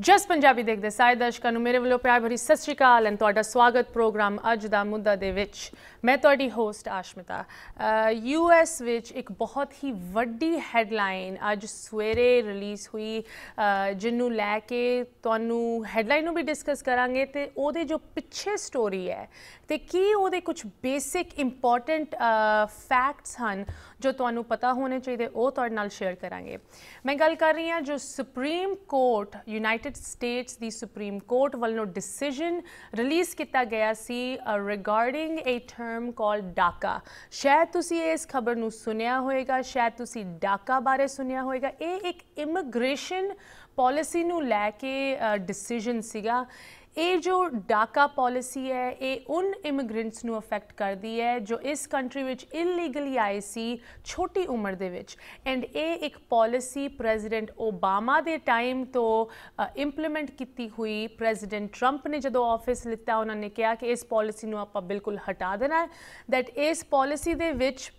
ਜਸ ਪੰਜਾਬੀ ਦੇਖਦੇ ਸਾਰੇ ਦਰਸ਼ਕਾਂ ਨੂੰ ਮੇਰੇ ਵੱਲੋਂ ਪਿਆਰ ਭਰੀ ਸਤਿ ਸ਼੍ਰੀ ਅਕਾਲ ਐਂਡ ਤੁਹਾਡਾ ਸਵਾਗਤ ਪ੍ਰੋਗਰਾਮ ਅੱਜ ਦਾ ਮੁੱਦਾ ਦੇ ਵਿੱਚ। ਮੈਂ ਤੁਹਾਡੀ ਹੋਸਟ ਆਸ਼ਮਿਤਾ। ਯੂ ਐਸ ਵਿੱਚ ਇੱਕ ਬਹੁਤ ਹੀ ਵੱਡੀ ਹੈਡਲਾਈਨ ਅੱਜ ਸਵੇਰੇ ਰਿਲੀਜ਼ ਹੋਈ ਅ, ਜਿਹਨੂੰ ਲੈ ਕੇ ਤੁਹਾਨੂੰ ਹੈਡਲਾਈਨ ਨੂੰ ਵੀ ਡਿਸਕਸ ਕਰਾਂਗੇ ਤੇ ਉਹਦੇ ਜੋ ਪਿੱਛੇ ਸਟੋਰੀ ਹੈ ਤੇ ਕੀ ਉਹਦੇ ਕੁਝ ਬੇਸਿਕ ਇੰਪੋਰਟੈਂਟ ਫੈਕਟਸ ਹਨ ਜੋ ਤੁਹਾਨੂੰ ਪਤਾ ਹੋਣੇ ਚਾਹੀਦੇ ਉਹ ਤੁਹਾਡੇ ਨਾਲ ਸ਼ੇਅਰ ਕਰਾਂਗੇ। ਮੈਂ ਗੱਲ ਕਰ ਰਹੀ ਹਾਂ ਜੋ ਸੁਪਰੀਮ ਕੋਰਟ ਯੂਨਾਈਟਿਡ ਸਟੇਟਸ ਦੀ ਸੁਪਰੀਮ ਕੋਰਟ ਵੱਲੋਂ ਡਿਸੀਜਨ ਰਿਲੀਜ਼ ਕੀਤਾ ਗਿਆ ਸੀ regarding a term called DACA ਸ਼ਾਇਦ ਤੁਸੀਂ ਇਸ ਖਬਰ ਨੂੰ ਸੁਣਿਆ ਹੋਵੇਗਾ ਸ਼ਾਇਦ ਤੁਸੀਂ ਡਾਕਾ ਬਾਰੇ ਸੁਣਿਆ ਹੋਵੇਗਾ ਇਹ ਇੱਕ ਇਮੀਗ੍ਰੇਸ਼ਨ ਪਾਲਿਸੀ ਨੂੰ ਲੈ ਕੇ ਡਿਸੀਜਨ ਸੀਗਾ। ਇਹ ਜੋ ਡਾਕਾ ਪਾਲਿਸੀ ਹੈ, ਇਹ ਉਨ ਇਮੀਗ੍ਰੈਂਟਸ ਨੂੰ ਅਫੈਕਟ ਕਰਦੀ ਹੈ, ਜੋ ਇਸ ਕੰਟਰੀ ਵਿੱਚ ਇਲੀਗਲੀ ਆਏ ਸੀ ਛੋਟੀ ਉਮਰ ਦੇ ਵਿੱਚ। ਐਂਡ ਇਹ ਇੱਕ ਪਾਲਿਸੀ ਪ੍ਰੈਜ਼ੀਡੈਂਟ ਓਬਾਮਾ ਦੇ ਟਾਈਮ ਤੋਂ ਇੰਪਲੀਮੈਂਟ ਕੀਤੀ ਹੋਈ ਪ੍ਰੈਜ਼ੀਡੈਂਟ ਟਰੰਪ ਨੇ ਜਦੋਂ ਆਫਿਸ ਲਿੱਤਾ, ਉਹਨਾਂ ਨੇ ਕਿਹਾ ਕਿ ਇਸ ਪਾਲਿਸੀ ਨੂੰ ਆਪਾਂ ਬਿਲਕੁਲ ਹਟਾ ਦੇਣਾ ਹੈ। ਦੈਟ ਇਸ ਪਾਲਿਸੀ ਦੇ ਵਿੱਚ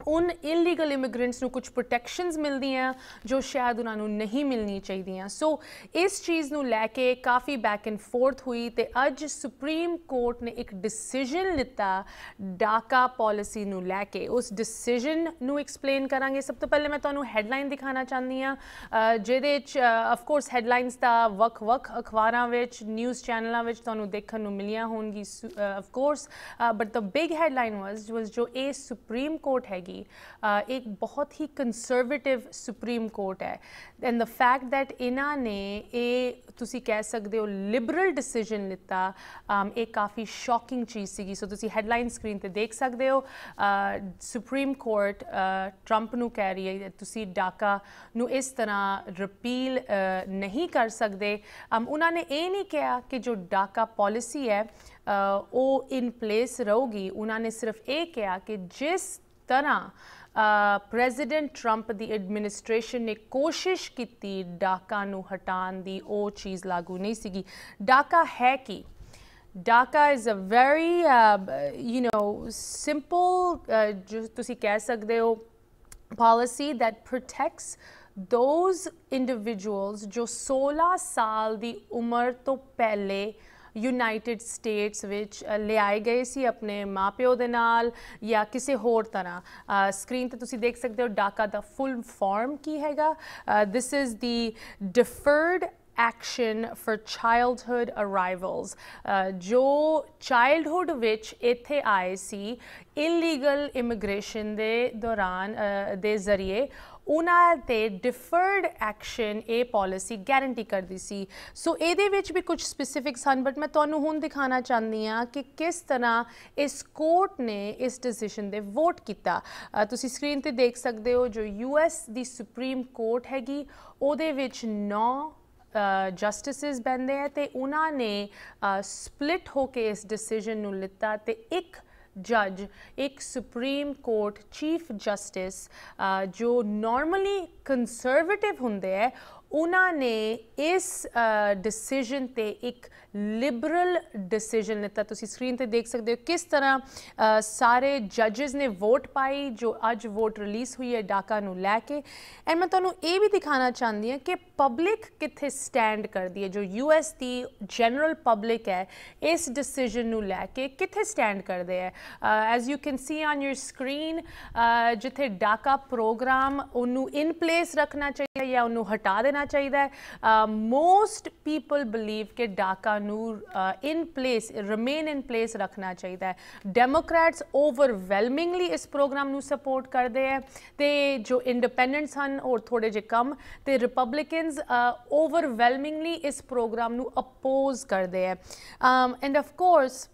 ਉਨ ਇਲੀਗਲ ਇਮੀਗ੍ਰੈਂਟਸ ਨੂੰ ਕੁਝ ਪ੍ਰੋਟੈਕਸ਼ਨਸ ਮਿਲਦੀਆਂ ਜੋ ਸ਼ਾਇਦ ਉਹਨਾਂ ਨੂੰ ਨਹੀਂ ਮਿਲਣੀ ਚਾਹੀਦੀਆਂ। ਸੋ ਇਸ ਚੀਜ਼ ਨੂੰ ਲੈ ਕੇ ਕਾਫੀ ਬੈਕ ਐਂਡ ਫੋਰਥ ਹੋਈ ਤੇ ਅੱਜ ਸੁਪਰੀਮ ਕੋਰਟ ਨੇ ਇੱਕ ਡਿਸੀਜਨ ਲਿੱਤਾ ਡਾਕਾ ਪਾਲਿਸੀ ਨੂੰ ਲੈ ਕੇ। ਉਸ ਡਿਸੀਜਨ ਨੂੰ ਐਕਸਪਲੇਨ ਕਰਾਂਗੇ। ਸਭ ਤੋਂ ਪਹਿਲੇ ਮੈਂ ਤੁਹਾਨੂੰ ਹੈਡਲਾਈਨ ਦਿਖਾਣਾ ਚਾਹੁੰਦੀ ਆ ਜਿਹਦੇ ਵਿੱਚ ਆਫ ਕੋਰਸ ਹੈਡਲਾਈਨਸ ਤਾਂ ਵੱਖ-ਵੱਖ ਅਖਬਾਰਾਂ ਵਿੱਚ ਨਿਊਜ਼ ਚੈਨਲਾਂ ਵਿੱਚ ਤੁਹਾਨੂੰ ਦੇਖਣ ਨੂੰ ਮਿਲੀਆਂ ਹੋਣਗੀ of course but the big headline was ਜੋ ਇਹ ਸੁਪਰੀਮ ਕੋਰਟ ਹੈਗੀ ਇੱਕ ਬਹੁਤ ਹੀ ਕੰਜ਼ਰਵੇਟਿਵ ਸੁਪਰੀਮ ਕੋਰਟ ਹੈ ਐਂਡ ਦ ਫੈਕਟ ਦੈਟ ਇਹਨਾਂ ਨੇ ਇਹ ਤੁਸੀਂ ਕਹਿ ਸਕਦੇ ਹੋ ਲਿਬਰਲ ਡਿਸੀਜਨ ਲਿੱਤਾ ਇਹ ਕਾਫੀ ਸ਼ੌਕਿੰਗ ਚੀਜ਼ ਸੀਗੀ ਸੋ ਤੁਸੀਂ ਹੈਡਲਾਈਨ ਸਕਰੀਨ ਤੇ ਦੇਖ ਸਕਦੇ ਹੋ ਸੁਪਰੀਮ ਕੋਰਟ ਟਰੰਪ ਨੂੰ ਕਹਿ ਰਹੀ ਹੈ ਤੁਸੀਂ ਡਾਕਾ ਨੂੰ ਇਸ ਤਰ੍ਹਾਂ ਰਿਪੀਲ ਨਹੀਂ ਕਰ ਸਕਦੇ ਅਮ, ਉਹਨਾਂ ਨੇ ਇਹ ਨਹੀਂ ਕਿਹਾ ਕਿ ਜੋ ਡਾਕਾ ਪਾਲਿਸੀ ਹੈ ਉਹ ਇਨ ਪਲੇਸ ਰਹੂਗੀ ਉਹਨਾਂ ਨੇ ਸਿਰਫ ਇਹ ਕਿਹਾ ਕਿ ਜਿਸ ਤਰ੍ਹਾਂ ਪ੍ਰੈਜ਼ੀਡੈਂਟ ਟਰੰਪ ਦੀ ਐਡਮਿਨਿਸਟ੍ਰੇਸ਼ਨ ਨੇ ਕੋਸ਼ਿਸ਼ ਕੀਤੀ ਡਾਕਾ ਨੂੰ ਹਟਾਉਣ ਦੀ ਉਹ ਚੀਜ਼ ਲਾਗੂ ਨਹੀਂ ਸੀਗੀ। ਡਾਕਾ ਹੈ ਕੀ? DACA is a very, uh, you know, simple, uh, ਜੋ ਤੁਸੀਂ ਕਹਿ ਸਕਦੇ ਹੋ policy that protects those individuals ਜੋ 16 ਸਾਲ ਦੀ ਉਮਰ ਤੋਂ ਪਹਿਲੇ ਯੂਨਾਈਟਿਡ ਸਟੇਟਸ ਵਿੱਚ ਲਿਆਏ ਗਏ ਸੀ ਆਪਣੇ ਮਾਪਿਓ ਦੇ ਨਾਲ ਜਾਂ ਕਿਸੇ ਹੋਰ ਤਰ੍ਹਾਂ? ਸਕਰੀਨ ਤੇ ਤੁਸੀਂ ਦੇਖ ਸਕਦੇ ਹੋ ਡਾਕਾ ਦਾ ਫੁੱਲ ਫਾਰਮ ਕੀ ਹੈਗਾ। This is the deferred action for childhood arrivals ਜੋ ਚਾਈਲਡਹੁੱਡ ਵਿੱਚ ਇੱਥੇ ਆਏ ਸੀ ਇਲੀਗਲ ਇਮੀਗ੍ਰੇਸ਼ਨ ਦੇ ਦੌਰਾਨ ਦੇ ਜ਼ਰੀਏ ਉਹਨਾਂ ਤੇ ਡਿਫਰਡ ਐਕਸ਼ਨ ਇਹ ਪਾਲਿਸੀ ਗਾਰੰਟੀ ਕਰਦੀ ਸੀ। ਸੋ ਇਹਦੇ ਵਿੱਚ ਵੀ ਕੁਝ ਸਪੈਸਿਫਿਕਸ ਹਨ ਬਟ ਮੈਂ ਤੁਹਾਨੂੰ ਹੁਣ ਦਿਖਾਣਾ ਚਾਹੁੰਦੀ ਹਾਂ ਕਿ ਕਿਸ ਤਰ੍ਹਾਂ ਇਸ ਕੋਰਟ ਨੇ ਇਸ ਡਿਸੀਜਨ ਦੇ ਵੋਟ ਕੀਤਾ। ਤੁਸੀਂ ਸਕਰੀਨ ਤੇ ਦੇਖ ਸਕਦੇ ਹੋ ਜੋ ਯੂਐਸ ਦੀ ਸੁਪਰੀਮ ਕੋਰਟ ਹੈਗੀ, ਉਹਦੇ ਵਿੱਚ 9 ਜਸਟਿਸਸ ਬੰਦੇ ਆ ਤੇ ਉਹਨਾਂ ਨੇ ਸਪਲਿਟ ਹੋ ਕੇ ਇਸ ਡਿਸੀਜਨ ਨੂੰ ਲਿੱਤਾ ਤੇ ਇੱਕ ਜੱਜ ਇੱਕ ਸੁਪਰੀਮ ਕੋਰਟ ਚੀਫ ਜਸਟਿਸ ਜੋ ਨਾਰਮਲੀ ਕੰਜ਼ਰਵੇਟਿਵ ਹੁੰਦੇ ਹੈ ਉਹਨਾਂ ਨੇ ਇਸ ਡਿਸੀਜਨ ਤੇ ਇੱਕ ਲਿਬਰਲ ਡਿਸੀਜਨ ਲਿੱਤਾ। ਤੁਸੀਂ ਸਕਰੀਨ ਤੇ ਦੇਖ ਸਕਦੇ ਹੋ ਕਿਸ ਤਰ੍ਹਾਂ ਸਾਰੇ ਜੱਜਸ ਨੇ ਵੋਟ ਪਾਈ, ਜੋ ਅੱਜ ਵੋਟ ਰਿਲੀਜ਼ ਹੋਈ ਹੈ ਡਾਕਾ ਨੂੰ ਲੈ ਕੇ। ਐਂਡ ਮੈਂ ਤੁਹਾਨੂੰ ਇਹ ਵੀ ਦਿਖਾਣਾ ਚਾਹੁੰਦੀ ਹਾਂ ਕਿ ਪਬਲਿਕ ਕਿੱਥੇ ਸਟੈਂਡ ਕਰਦੀ ਹੈ, ਜੋ ਯੂਐਸ ਦੀ ਜਨਰਲ ਪਬਲਿਕ ਹੈ, ਇਸ ਡਿਸੀਜਨ ਨੂੰ ਲੈ ਕੇ ਕਿੱਥੇ ਸਟੈਂਡ ਕਰਦੇ ਹੈ। As you can see on your screen ਜਿੱਥੇ ਡਾਕਾ ਪ੍ਰੋਗਰਾਮ ਉਹਨੂੰ ਇਨ ਪਲੇਸ ਰੱਖਣਾ ਚਾਹੀਦਾ ਜਾਂ ਉਹਨੂੰ ਹਟਾ ਦੇਣਾ ਚਾਹੀਦਾ ਹੈ। ਮੋਸਟ ਪੀਪਲ ਬਲੀਵ ਕਿ ਡਾਕਾ ਨੂੰ in place remain in place ਰੱਖਣਾ ਚਾਹੀਦਾ ਹੈ। ਡੈਮੋਕ੍ਰੈਟਸ ਓਵਰਵੈਲਮਿੰਗਲੀ ਇਸ ਪ੍ਰੋਗਰਾਮ ਨੂੰ ਸਪੋਰਟ ਕਰਦੇ ਹੈ। ਤੇ ਜੋ ਇੰਡੀਪੈਂਡੈਂਟਸ ਹਨ ਉਹ ਥੋੜੇ ਜਿਹੇ ਕਮ, ਤੇ ਰਿਪਬਲਿਕਨਸ ਓਵਰਵੈਲਮਿੰਗਲੀ ਇਸ ਪ੍ਰੋਗਰਾਮ ਨੂੰ ਅਪੋਜ਼ ਕਰਦੇ ਹੈ। ਐਂਡ ਆਫ ਕੋਰਸ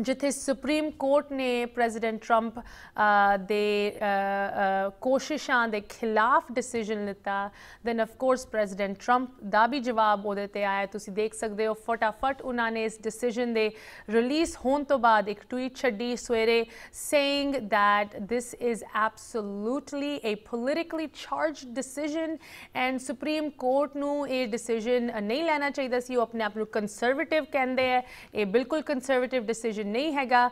ਜਿੱਥੇ ਸੁਪਰੀਮ ਕੋਰਟ ਨੇ ਪ੍ਰੈਜ਼ੀਡੈਂਟ ਟਰੰਪ ਅ, ਦੇ ਅ, ਅ, ਕੋਸ਼ਿਸ਼ਾਂ ਦੇ ਖਿਲਾਫ ਡਿਸੀਜਨ ਲਿੱਤਾ then of course President Trump ਦਾ ਵੀ ਜਵਾਬ ਉਹਦੇ ਤੇ ਆਇਆ ਤੁਸੀਂ ਦੇਖ ਸਕਦੇ ਹੋ ਫਟਾਫਟ ਉਹਨਾਂ ਨੇ ਇਸ ਡਿਸੀਜਨ ਦੇ ਰਿਲੀਜ਼ ਹੋਣ ਤੋਂ ਬਾਅਦ ਇੱਕ ਟਵੀਟ ਛੱਡੀ ਸਵੇਰੇ saying that this is absolutely a politically charged decision and Supreme Court ਨੂੰ ਇਹ ਡਿਸੀਜਨ ਨਹੀਂ ਲੈਣਾ ਚਾਹੀਦਾ ਸੀ ਉਹ ਆਪਣੇ ਆਪ ਨੂੰ ਕੰਜ਼ਰਵੇਟਿਵ ਕਹਿੰਦੇ ਆ ਇਹ ਬਿਲਕੁਲ ਕੰਜ਼ਰਵੇਟਿਵ ਡਿਸੀਜਨ ਡਿਸੀਜਨ ਨਹੀਂ ਹੈਗਾ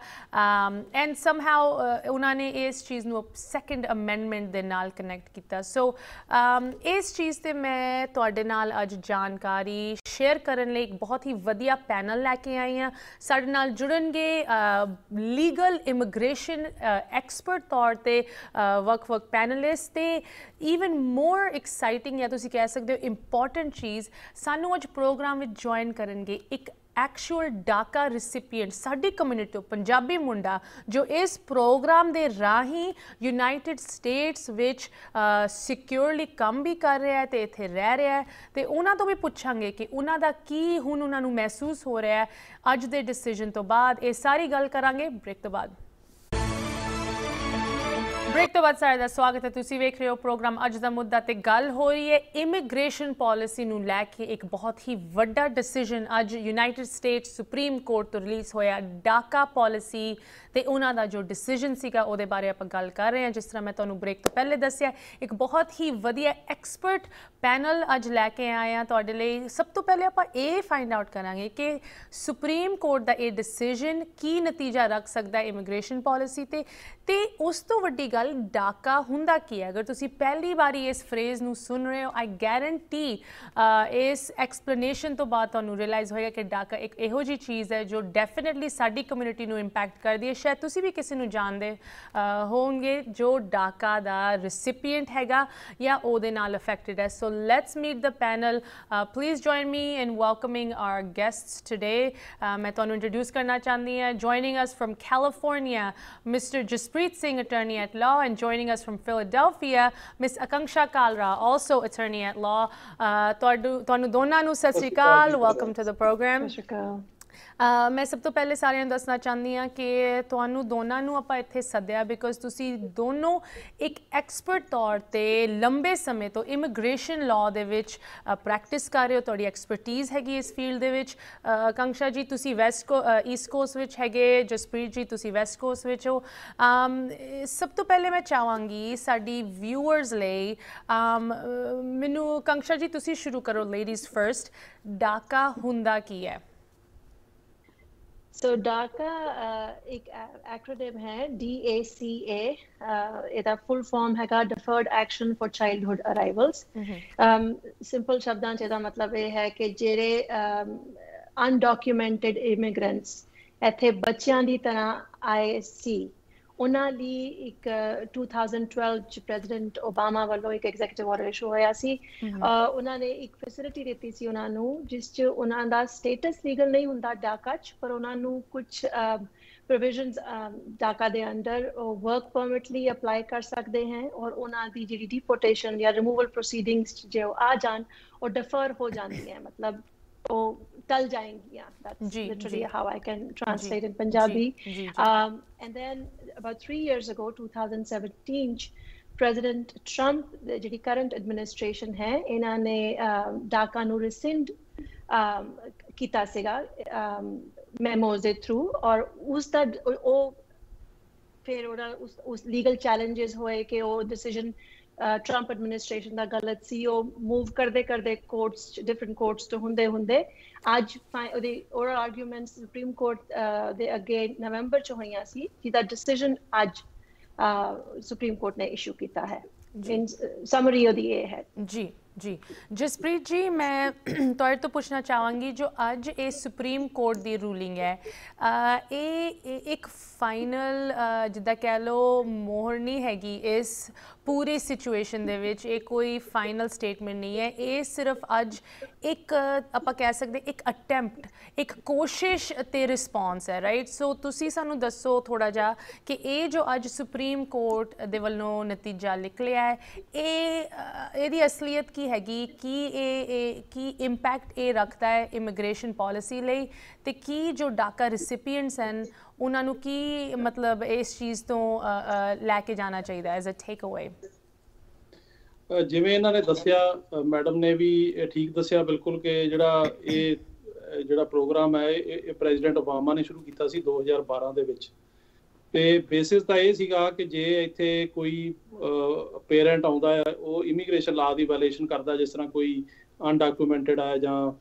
ਐਂਡ ਸਮਹਾਉ ਉਹਨਾਂ ਨੇ ਇਸ ਚੀਜ਼ ਨੂੰ ਸੈਕੰਡ ਅਮੈਂਡਮੈਂਟ ਦੇ ਨਾਲ ਕਨੈਕਟ ਕੀਤਾ ਸੋ ਇਸ ਚੀਜ਼ ਤੇ ਮੈਂ ਤੁਹਾਡੇ ਨਾਲ ਅੱਜ ਜਾਣਕਾਰੀ ਸ਼ੇਅਰ ਕਰਨ ਲਈ ਇੱਕ ਬਹੁਤ ਹੀ ਵਧੀਆ ਪੈਨਲ ਲੈ ਕੇ ਆਈ ਹਾਂ ਸਾਡੇ ਨਾਲ ਜੁੜਨਗੇ ਲੀਗਲ ਇਮੀਗ੍ਰੇਸ਼ਨ ਐਕਸਪਰਟ ਤੌਰ ਤੇ ਵਕ-ਵਕ ਪੈਨਲਿਸਟ ਤੇ ਈਵਨ ਮੋਰ ਐਕਸਾਈਟਿੰਗ ਜਾਂ ਤੁਸੀਂ ਕਹਿ ਸਕਦੇ ਹੋ ਇੰਪੋਰਟੈਂਟ ਚੀਜ਼ ਸਾਨੂੰ ਅੱਜ ਪ੍ਰੋਗਰਾਮ ਵਿੱਚ ਜੁਆਇਨ ਕਰਨਗੇ ਇੱਕ ਐਕਚੁਅਲ ਡਾਕਾ ਰੈਸਿਪੀਐਂਟ ਸਾਡੀ ਕਮਿਊਨਿਟੀ ਤੋਂ ਪੰਜਾਬੀ ਮੁੰਡਾ, ਜੋ ਇਸ ਪ੍ਰੋਗਰਾਮ ਦੇ ਰਾਹੀਂ ਯੂਨਾਈਟਿਡ ਸਟੇਟਸ ਵਿੱਚ ਸਿਕਿਉਰਲੀ ਕੰਮ ਵੀ ਕਰ ਰਿਹਾ ਹੈ ਤੇ ਇੱਥੇ ਰਹਿ ਰਿਹਾ ਹੈ। ਤੇ ਉਹਨਾਂ ਤੋਂ ਵੀ ਪੁੱਛਾਂਗੇ ਕਿ ਉਹਨਾਂ ਦਾ ਕੀ ਹੁਣ ਉਹਨਾਂ ਨੂੰ ਮਹਿਸੂਸ ਹੋ ਰਿਹਾ ਹੈ। ਅੱਜ ਦੇ ਡਿਸੀਜਨ ਤੋਂ ਬਾਅਦ ਇਹ ਸਾਰੀ ਗੱਲ ਕਰਾਂਗੇ। ਬ੍ਰੇਕ ਤੋਂ ਬਾਅਦ। ਬ੍ਰੇਕ ਤੋਂ ਬਾਅਦ ਸਾਰੇ ਦਾ ਸਵਾਗਤ ਹੈ। ਤੁਸੀਂ ਵੇਖ ਰਹੇ ਹੋ ਪ੍ਰੋਗਰਾਮ ਅੱਜ ਦਾ ਮੁੱਦਾ ਤੇ ਗੱਲ ਹੋ ਰਹੀ ਹੈ। ਇਮੀਗ੍ਰੇਸ਼ਨ ਪਾਲਿਸੀ ਨੂੰ ਲੈ ਕੇ ਇੱਕ ਬਹੁਤ ਹੀ ਵੱਡਾ ਡਿਸੀਜਨ ਅੱਜ ਯੂਨਾਈਟਿਡ ਸਟੇਟਸ ਸੁਪਰੀਮ ਕੋਰਟ ਤੋਂ ਰਿਲੀਜ਼ ਹੋਇਆ ਡਾਕਾ ਪਾਲਿਸੀ ਤੇ ਉਹਨਾਂ ਦਾ ਜੋ ਡਿਸੀਜਨ ਸੀਗਾ ਉਹਦੇ ਬਾਰੇ ਆਪਾਂ ਗੱਲ ਕਰ ਰਹੇ ਹਾਂ। ਜਿਸ ਤਰ੍ਹਾਂ ਮੈਂ ਤੁਹਾਨੂੰ ਬ੍ਰੇਕ ਤੋਂ ਪਹਿਲੇ ਦੱਸਿਆ, ਇੱਕ ਬਹੁਤ ਹੀ ਵਧੀਆ ਐਕਸਪਰਟ ਪੈਨਲ ਅੱਜ ਲੈ ਕੇ ਆਏ ਆ ਤੁਹਾਡੇ ਲਈ ਸਭ ਤੋਂ ਪਹਿਲੇ ਆਪਾਂ ਇਹ ਫਾਈਂਡ ਆਊਟ ਕਰਾਂਗੇ ਕਿ ਸੁਪਰੀਮ ਕੋਰਟ ਦਾ ਇਹ ਡਿਸੀਜਨ ਕੀ ਨਤੀਜਾ ਰੱਖ ਸਕਦਾ ਹੈ ਇਮੀਗ੍ਰੇਸ਼ਨ ਪਾਲਿਸੀ ਤੇ ਤੇ ਉਸ ਤੋਂ ਵੱਡੀ ਗੱਲ ਡਾਕਾ ਹੁੰਦਾ ਕੀ ਹੈ? ਅਗਰ ਤੁਸੀਂ ਪਹਿਲੀ ਵਾਰੀ ਇਸ ਫਰੇਜ਼ ਨੂੰ ਸੁਣ ਰਹੇ ਹੋ ਆਈ ਗਾਰੰਟੀ ਇਸ ਐਕਸਪਲੇਨੇਸ਼ਨ ਤੋਂ ਬਾਅਦ ਤੁਹਾਨੂੰ ਰਿਅਲਾਈਜ਼ ਹੋਏਗਾ ਕਿ ਡਾਕਾ ਇੱਕ ਇਹੋ ਜੀ ਚੀਜ਼ ਹੈ ਜੋ ਡੈਫੀਨਿਟਲੀ ਸਾਡੀ ਕਮਿਊਨਿਟੀ ਨੂੰ ਇੰਪੈਕਟ ਕਰਦੀ ਹੈ। ਸ਼ਾਇਦ ਤੁਸੀਂ ਵੀ ਕਿਸੇ ਨੂੰ ਜਾਣਦੇ ਹੋਵੋਗੇ ਜੋ ਡਾਕਾ ਦਾ ਰੈਸਿਪੀਐਂਟ ਹੈਗਾ ਜਾਂ ਉਹਦੇ ਨਾਲ ਅਫੈਕਟਡ ਹੈ। So let's meet the panel please join me in welcoming our guests today ਮੈਂ ਤੁਹਾਨੂੰ ਇੰਟਰੋਡਿਊਸ ਕਰਨਾ ਚਾਹੁੰਦੀ ਹਾਂ। Joining us from California mister Jaspreet Singh attorney at law and joining us from Philadelphia, Miss Akanksha Kalra, also attorney at law. ਤੁਹਾਨੂੰ ਦੋਨਾਂ ਨੂੰ ਸਤਿ ਸ਼੍ਰੀ ਅਕਾਲ ਵੈਲਕਮ ਟੂ ਦ ਪ੍ਰੋਗਰਾਮ ਸਤਿ ਸ਼੍ਰੀ ਅਕਾਲ ਮੈਂ ਸਭ ਤੋਂ ਪਹਿਲੇ ਸਾਰਿਆਂ ਨੂੰ ਦੱਸਣਾ ਚਾਹੁੰਦੀ ਹਾਂ ਕਿ ਤੁਹਾਨੂੰ ਦੋਨਾਂ ਨੂੰ ਆਪਾਂ ਇੱਥੇ ਸੱਦਿਆ ਬਿਕੋਜ਼ ਤੁਸੀਂ ਦੋਨੋਂ ਇੱਕ ਐਕਸਪਰਟ ਤੌਰ ਤੇ ਲੰਬੇ ਸਮੇਂ ਤੋਂ ਇਮੀਗ੍ਰੇਸ਼ਨ ਲਾਅ ਦੇ ਵਿੱਚ ਪ੍ਰੈਕਟਿਸ ਕਰ ਰਹੇ ਹੋ, ਤੁਹਾਡੀ ਐਕਸਪਰਟਿਜ਼ ਹੈਗੀ ਇਸ ਫੀਲਡ ਦੇ ਵਿੱਚ। ਕੰਕਸ਼ਾ ਜੀ, ਤੁਸੀਂ ਵੈਸਟ ਕੋ ਈਸਟ ਕੋਸਟ ਵਿੱਚ ਹੈਗੇ, ਜਸਪ੍ਰੀਤ ਜੀ, ਤੁਸੀਂ ਵੈਸਟ ਕੋਸਟ ਵਿੱਚ ਹੋ। ਸਭ ਤੋਂ ਪਹਿਲੇ ਮੈਂ ਚਾਹਾਂਗੀ ਸਾਡੀ ਵਿਊਅਰਸ ਲਈ ਮੈਨੂੰ ਕੰਕਸ਼ਾ ਜੀ, ਤੁਸੀਂ ਸ਼ੁਰੂ ਕਰੋ ਲੇਡੀਜ਼ ਫਰਸਟ ਡਾਕਾ ਹੁੰਦਾ ਕੀ ਹੈ? ਸੋ ਡਾਕਾ ਇੱਕ ਐਕਰੋਨਿਮ ਹੈ DACA ਇਹਦਾ ਫੁੱਲ ਫਾਰਮ ਹੈਗਾ deferred action for childhood arrivals simple ਸ਼ਬਦਾਂ ਚ ਇਹਦਾ ਮਤਲਬ ਇਹ ਹੈ ਕਿ ਜਿਹੜੇ ਅਨਡਾਕੂਮੈਂਟਡ ਇਮੀਗ੍ਰੈਂਟਸ ਇੱਥੇ ਬੱਚਿਆਂ ਦੀ ਤਰ੍ਹਾਂ ਆਏ ਸੀ ਉਹਨਾਂ ਲਈ ਇੱਕ 2012 ਚ ਪ੍ਰੈਜ਼ੀਡੈਂਟ ਓਬਾਮਾ ਵੱਲੋਂ ਇੱਕ ਐਗਜ਼ੀਕਿਊਟਿਵ ਆਰਡਰ ਇਸ਼ੂ ਹੋਇਆ ਸੀ। ਉਹਨਾਂ ਨੇ ਇੱਕ ਫੈਸਿਲਿਟੀ ਦਿੱਤੀ ਸੀ ਉਹਨਾਂ ਨੂੰ ਜਿਸ ਚ ਉਹਨਾਂ ਦਾ ਸਟੇਟਸ ਲੀਗਲ ਨਹੀਂ ਹੁੰਦਾ ਡਾਕਾ ਚ ਪਰ ਉਹਨਾਂ ਨੂੰ ਕੁਝ ਪ੍ਰੋਵੀਜ਼ਨਸ ਡਾਕਾ ਦੇ ਅੰਡਰ ਵਰਕ ਪਰਮਿਟ ਲਈ ਅਪਲਾਈ ਕਰ ਸਕਦੇ ਹਨ ਔਰ ਉਹਨਾਂ ਦੀ ਜਿਹੜੀ ਡਿਪੋਰਟੇਸ਼ਨ ਜਾਂ ਰਿਮੂਵਲ ਪ੍ਰੋਸੀਡਿੰਗਸ ਜੋ ਆ ਜਾਣ ਉਹ ਡਿਫਰ ਹੋ ਜਾਂਦੀ ਹੈ। ਮਤਲਬ literally ਜੀ। how I can translate in Punjabi ਜੀ, ਜੀ। um, and then about three years ago 2017 ਚ President Trump the ਜਿਹੜੀ current administration ਹੈ ਇਹਨਾਂ ਨੇ ਡਾਕਾ ਨੂੰ um, ਕੀਤਾ ਸੀਗਾ ਮੈਮੋਜ਼ ਦੇ ਥਰੂ ਔਰ ਉਸ ਦਾ ਉਹ ਫਿਰ ਉਹਦਾ ਉਸ ਲੀਗਲ ਚੈਲੰਜਸ ਹੋਏ ਕਿ ਉਹ ਡਿਸੀਜਨ ਟਰੰਪ ਐਡਮਿਨਿਸਟ੍ਰੇਸ਼ਨ ਦਾ ਗਲਤ ਸੀ ਉਹ ਮੂਵ ਕਰਦੇ ਕਰਦੇ ਕੋਰਟਸ ਡਿਫਰੈਂਟ ਕੋਰਟਸ ਤੋਂ ਹੁੰਦੇ ਹੁੰਦੇ ਅੱਜ ਉਹਦੀ ਓਰਲ ਆਰਗੂਮੈਂਟਸ ਸੁਪਰੀਮ ਕੋਰਟ ਦੇ ਅੱਗੇ ਨਵੰਬਰ ਚ ਹੋਈਆਂ ਸੀ ਜਿਹਦਾ ਡਿਸੀਜਨ ਅੱਜ ਸੁਪਰੀਮ ਕੋਰਟ ਨੇ ਇਸ਼ੂ ਕੀਤਾ ਹੈ। ਇਨ ਸਮਰੀ ਉਹਦੀ ਇਹ ਹੈ। ਜੀ ਜੀ। ਜਸਪ੍ਰੀਤ ਜੀ ਮੈਂ ਤੁਹਾਡੇ ਤੋਂ ਪੁੱਛਣਾ ਚਾਹਾਂਗੀ ਜੋ ਅੱਜ ਇਹ ਸੁਪਰੀਮ ਕੋਰਟ ਦੀ ਰੂਲਿੰਗ ਹੈ ਇਹ ਇੱਕ ਫਾਈਨਲ ਜਿੱਦਾਂ ਕਹਿ ਲਓ ਮੋਹਰ ਨਹੀਂ ਹੈਗੀ ਇਸ ਪੂਰੀ ਸਿਚੁਏਸ਼ਨ ਦੇ ਵਿੱਚ ਇਹ ਕੋਈ ਫਾਈਨਲ ਸਟੇਟਮੈਂਟ ਨਹੀਂ ਹੈ। ਇਹ ਸਿਰਫ ਅੱਜ ਇੱਕ, ਆਪਾਂ ਕਹਿ ਸਕਦੇ ਇੱਕ ਅਟੈਂਪਟ ਇੱਕ ਕੋਸ਼ਿਸ਼ ਤੇ ਰਿਸਪੌਂਸ ਹੈ ਰਾਈਟ ਸੋ ਤੁਸੀਂ ਸਾਨੂੰ ਦੱਸੋ ਥੋੜਾ ਜਿਹਾ ਕਿ ਇਹ ਜੋ ਅੱਜ ਸੁਪਰੀਮ ਕੋਰਟ ਦੇ ਵੱਲੋਂ ਨਤੀਜਾ ਨਿਕਲਿਆ ਹੈ, ਇਹ ਇਹਦੀ ਅਸਲੀਅਤ ਕੀ ਹੈਗੀ? ਕੀ ਇਹ ਇਹ, ਕੀ ਇੰਪੈਕਟ ਇਹ ਰੱਖਦਾ ਹੈ ਇਮੀਗ੍ਰੇਸ਼ਨ ਪਾਲਿਸੀ ਲਈ? ਤੇ ਕੀ ਜੋ ਡਾਕਾ ਰੈਸਿਪੀਐਂਟਸ ਹਨ, ਉਹਨਾਂ ਨੂੰ ਕੀ ਮਤਲਬ ਇਸ ਚੀਜ਼ ਤੋਂ ਲੈ ਕੇ ਜਾਣਾ ਚਾਹੀਦਾ ਐਜ਼ ਅ ਟੇਕ ਅਵੇ ਜਿਵੇਂ ਇਹਨਾਂ ਨੇ ਦੱਸਿਆ ਮੈਡਮ ਨੇ ਵੀ ਠੀਕ ਦੱਸਿਆ ਬਿਲਕੁਲ ਕਿ ਜਿਹੜਾ ਇਹ ਜਿਹੜਾ ਪ੍ਰੋਗਰਾਮ ਹੈ, ਇਹ ਪ੍ਰੈਜ਼ੀਡੈਂਟ ਓਬਾਮਾ ਨੇ ਸ਼ੁਰੂ ਕੀਤਾ ਸੀ 2012 ਦੇ ਵਿੱਚ। ਤੇ ਬੇਸਿਸ ਤਾਂ ਇਹ ਸੀਗਾ ਕਿ ਜੇ ਇੱਥੇ ਕੋਈ ਪੇਰੈਂਟ ਆਉਂਦਾ ਹੈ, ਉਹ ਇਮੀਗ੍ਰੇਸ਼ਨ ਲਾ ਦੀ ਵਾਇਲੇਸ਼ਨ ਕਰਦਾ ਜਿਸ ਤਰ੍ਹਾਂ ਕੋਈ ਅਨਡਾਕੂਮੈਂਟਡ ਹੈ ਜਾਂ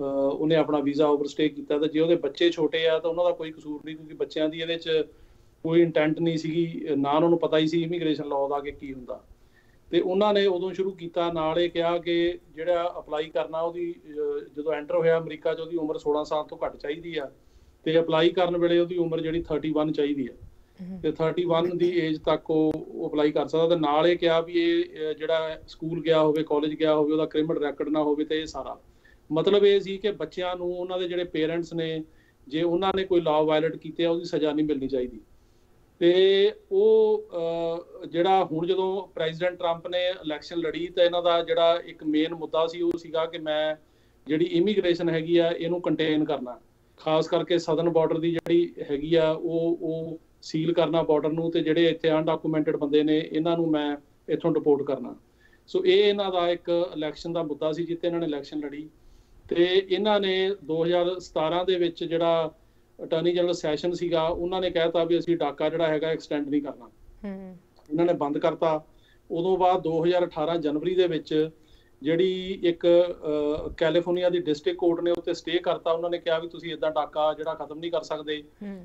ਉਹਨੇ ਆਪਣਾ ਵੀਜ਼ਾ ਓਵਰਸਟੇ ਕੀਤਾ ਤੇ ਜੇ ਉਹਦੇ ਬੱਚੇ ਛੋਟੇ ਆ ਤਾਂ ਉਹਨਾਂ ਦਾ ਕੋਈ ਕਸੂਰ ਨਹੀਂ ਕਿਉਂਕਿ ਬੱਚਿਆਂ ਦੀ ਇਹਦੇ 'ਚ ਕੋਈ ਇੰਟੈਂਟ ਨਹੀਂ ਸੀਗੀ ਨਾ ਉਹਨਾਂ ਨੂੰ ਪਤਾ ਹੀ ਸੀ ਇਮੀਗ੍ਰੇਸ਼ਨ ਲਾਅ ਦਾ ਕਿ ਕੀ ਹੁੰਦਾ। ਤੇ ਉਹਨਾਂ ਨੇ ਉਦੋਂ ਸ਼ੁਰੂ ਕੀਤਾ ਨਾਲ ਇਹ ਕਿਹਾ ਕਿ ਜਿਹੜਾ ਅਪਲਾਈ ਕਰਨਾ ਉਹਦੀ ਜਦੋਂ ਐਂਟਰ ਹੋਇਆ ਅਮਰੀਕਾ 'ਚ ਉਹਦੀ ਉਮਰ 16 ਸਾਲ ਤੋਂ ਘੱਟ ਚਾਹੀਦੀ ਆ ਤੇ ਅਪਲਾਈ ਕਰਨ ਵੇਲੇ ਉਹਦੀ ਉਮਰ ਜਿਹੜੀ 31 ਚਾਹੀਦੀ ਆ। ਤੇ 31 ਦੀ ਏਜ ਤੱਕ ਉਹ ਅਪਲਾਈ ਕਰ ਸਕਦਾ ਤੇ ਨਾਲ ਇਹ ਕਿਹਾ ਵੀ ਇਹ ਜਿਹੜਾ ਸਕੂਲ ਗਿਆ ਹੋਵੇ ਕਾਲਜ ਗਿਆ ਹੋਵੇ ਉਹਦਾ ਕ੍ਰਿਮੀਨਲ ਰੈਕੋਰਡ ਨਾ ਹੋਵੇ ਤੇ ਇਹ ਸਾਰਾ। ਮਤਲਬ ਇਹ ਸੀ ਕਿ ਬੱਚਿਆਂ ਨੂੰ ਉਹਨਾਂ ਦੇ ਜਿਹੜੇ ਪੇਰੈਂਟਸ ਨੇ, ਜੇ ਉਹਨਾਂ ਨੇ ਕੋਈ ਲਾਅ ਵਾਇਲੇਟ ਕੀਤੇ ਆ, ਉਹਦੀ ਸਜ਼ਾ ਨਹੀਂ ਮਿਲਣੀ ਚਾਹੀਦੀ। ਤੇ ਉਹ ਜਿਹੜਾ ਹੁਣ ਜਦੋਂ ਪ੍ਰੈਜ਼ੀਡੈਂਟ ਟਰੰਪ ਨੇ ਇਲੈਕਸ਼ਨ ਲੜੀ ਤਾਂ ਇਹਨਾਂ ਦਾ ਜਿਹੜਾ ਇੱਕ ਮੇਨ ਮੁੱਦਾ ਸੀ, ਉਹ ਸੀਗਾ ਕਿ ਮੈਂ ਜਿਹੜੀ ਇਮੀਗ੍ਰੇਸ਼ਨ ਹੈਗੀ ਆ, ਇਹਨੂੰ ਕੰਟੇਨ ਕਰਨਾ। ਖਾਸ ਕਰਕੇ ਸਦਨ ਬਾਰਡਰ ਦੀ ਜਿਹੜੀ ਹੈਗੀ ਆ, ਉਹ ਉਹ ਸੀਲ ਕਰਨਾ ਬਾਰਡਰ ਨੂੰ ਤੇ ਜਿਹੜੇ ਇੱਥੇ ਅਨਡਾਕੂਮੈਂਟਡ ਬੰਦੇ ਨੇ, ਇਹਨਾਂ ਨੂੰ ਮੈਂ ਇੱਥੋਂ ਡਿਪੋਰਟ ਕਰਨਾ। ਸੋ ਇਹ ਇਹਨਾਂ ਦਾ ਇੱਕ ਇਲੈਕਸ਼ਨ ਦਾ ਮੁੱਦਾ ਸੀ ਜਿੱਤੇ ਇਹਨਾਂ ਨੇ ਇਲੈਕਸ਼ਨ ਲੜੀ। ਤੇ ਇਹਨਾਂ ਨੇ 2017 ਦੇ ਵਿੱਚ ਜਿਹੜਾ ਅਟਾਰਨੀ ਜਨਰਲ ਸੈਸ਼ਨ ਸੀਗਾ ਉਹਨਾਂ ਨੇ ਕਹਿਤਾ ਵੀ ਅਸੀਂ ਡਾਕਾ ਜਿਹੜਾ ਹੈਗਾ ਐਕਸਟੈਂਡ ਨਹੀਂ ਕਰਨਾ। ਹੂੰ। ਇਹਨਾਂ ਨੇ ਬੰਦ ਕਰਤਾ। ਉਦੋਂ ਬਾਅਦ 2018 ਜਨਵਰੀ ਦੇ ਵਿੱਚ ਜਿਹੜੀ ਇੱਕ ਕੈਲੀਫੋਰਨੀਆ ਦੀ ਡਿਸਟ੍ਰਿਕਟ ਕੋਰਟ ਨੇ ਉੱਤੇ ਸਟੇ ਕਰਤਾ ਉਹਨਾਂ ਨੇ ਕਿਹਾ ਵੀ ਤੁਸੀਂ ਇਦਾਂ ਡਾਕਾ ਜਿਹੜਾ ਖਤਮ ਨਹੀਂ ਕਰ ਸਕਦੇ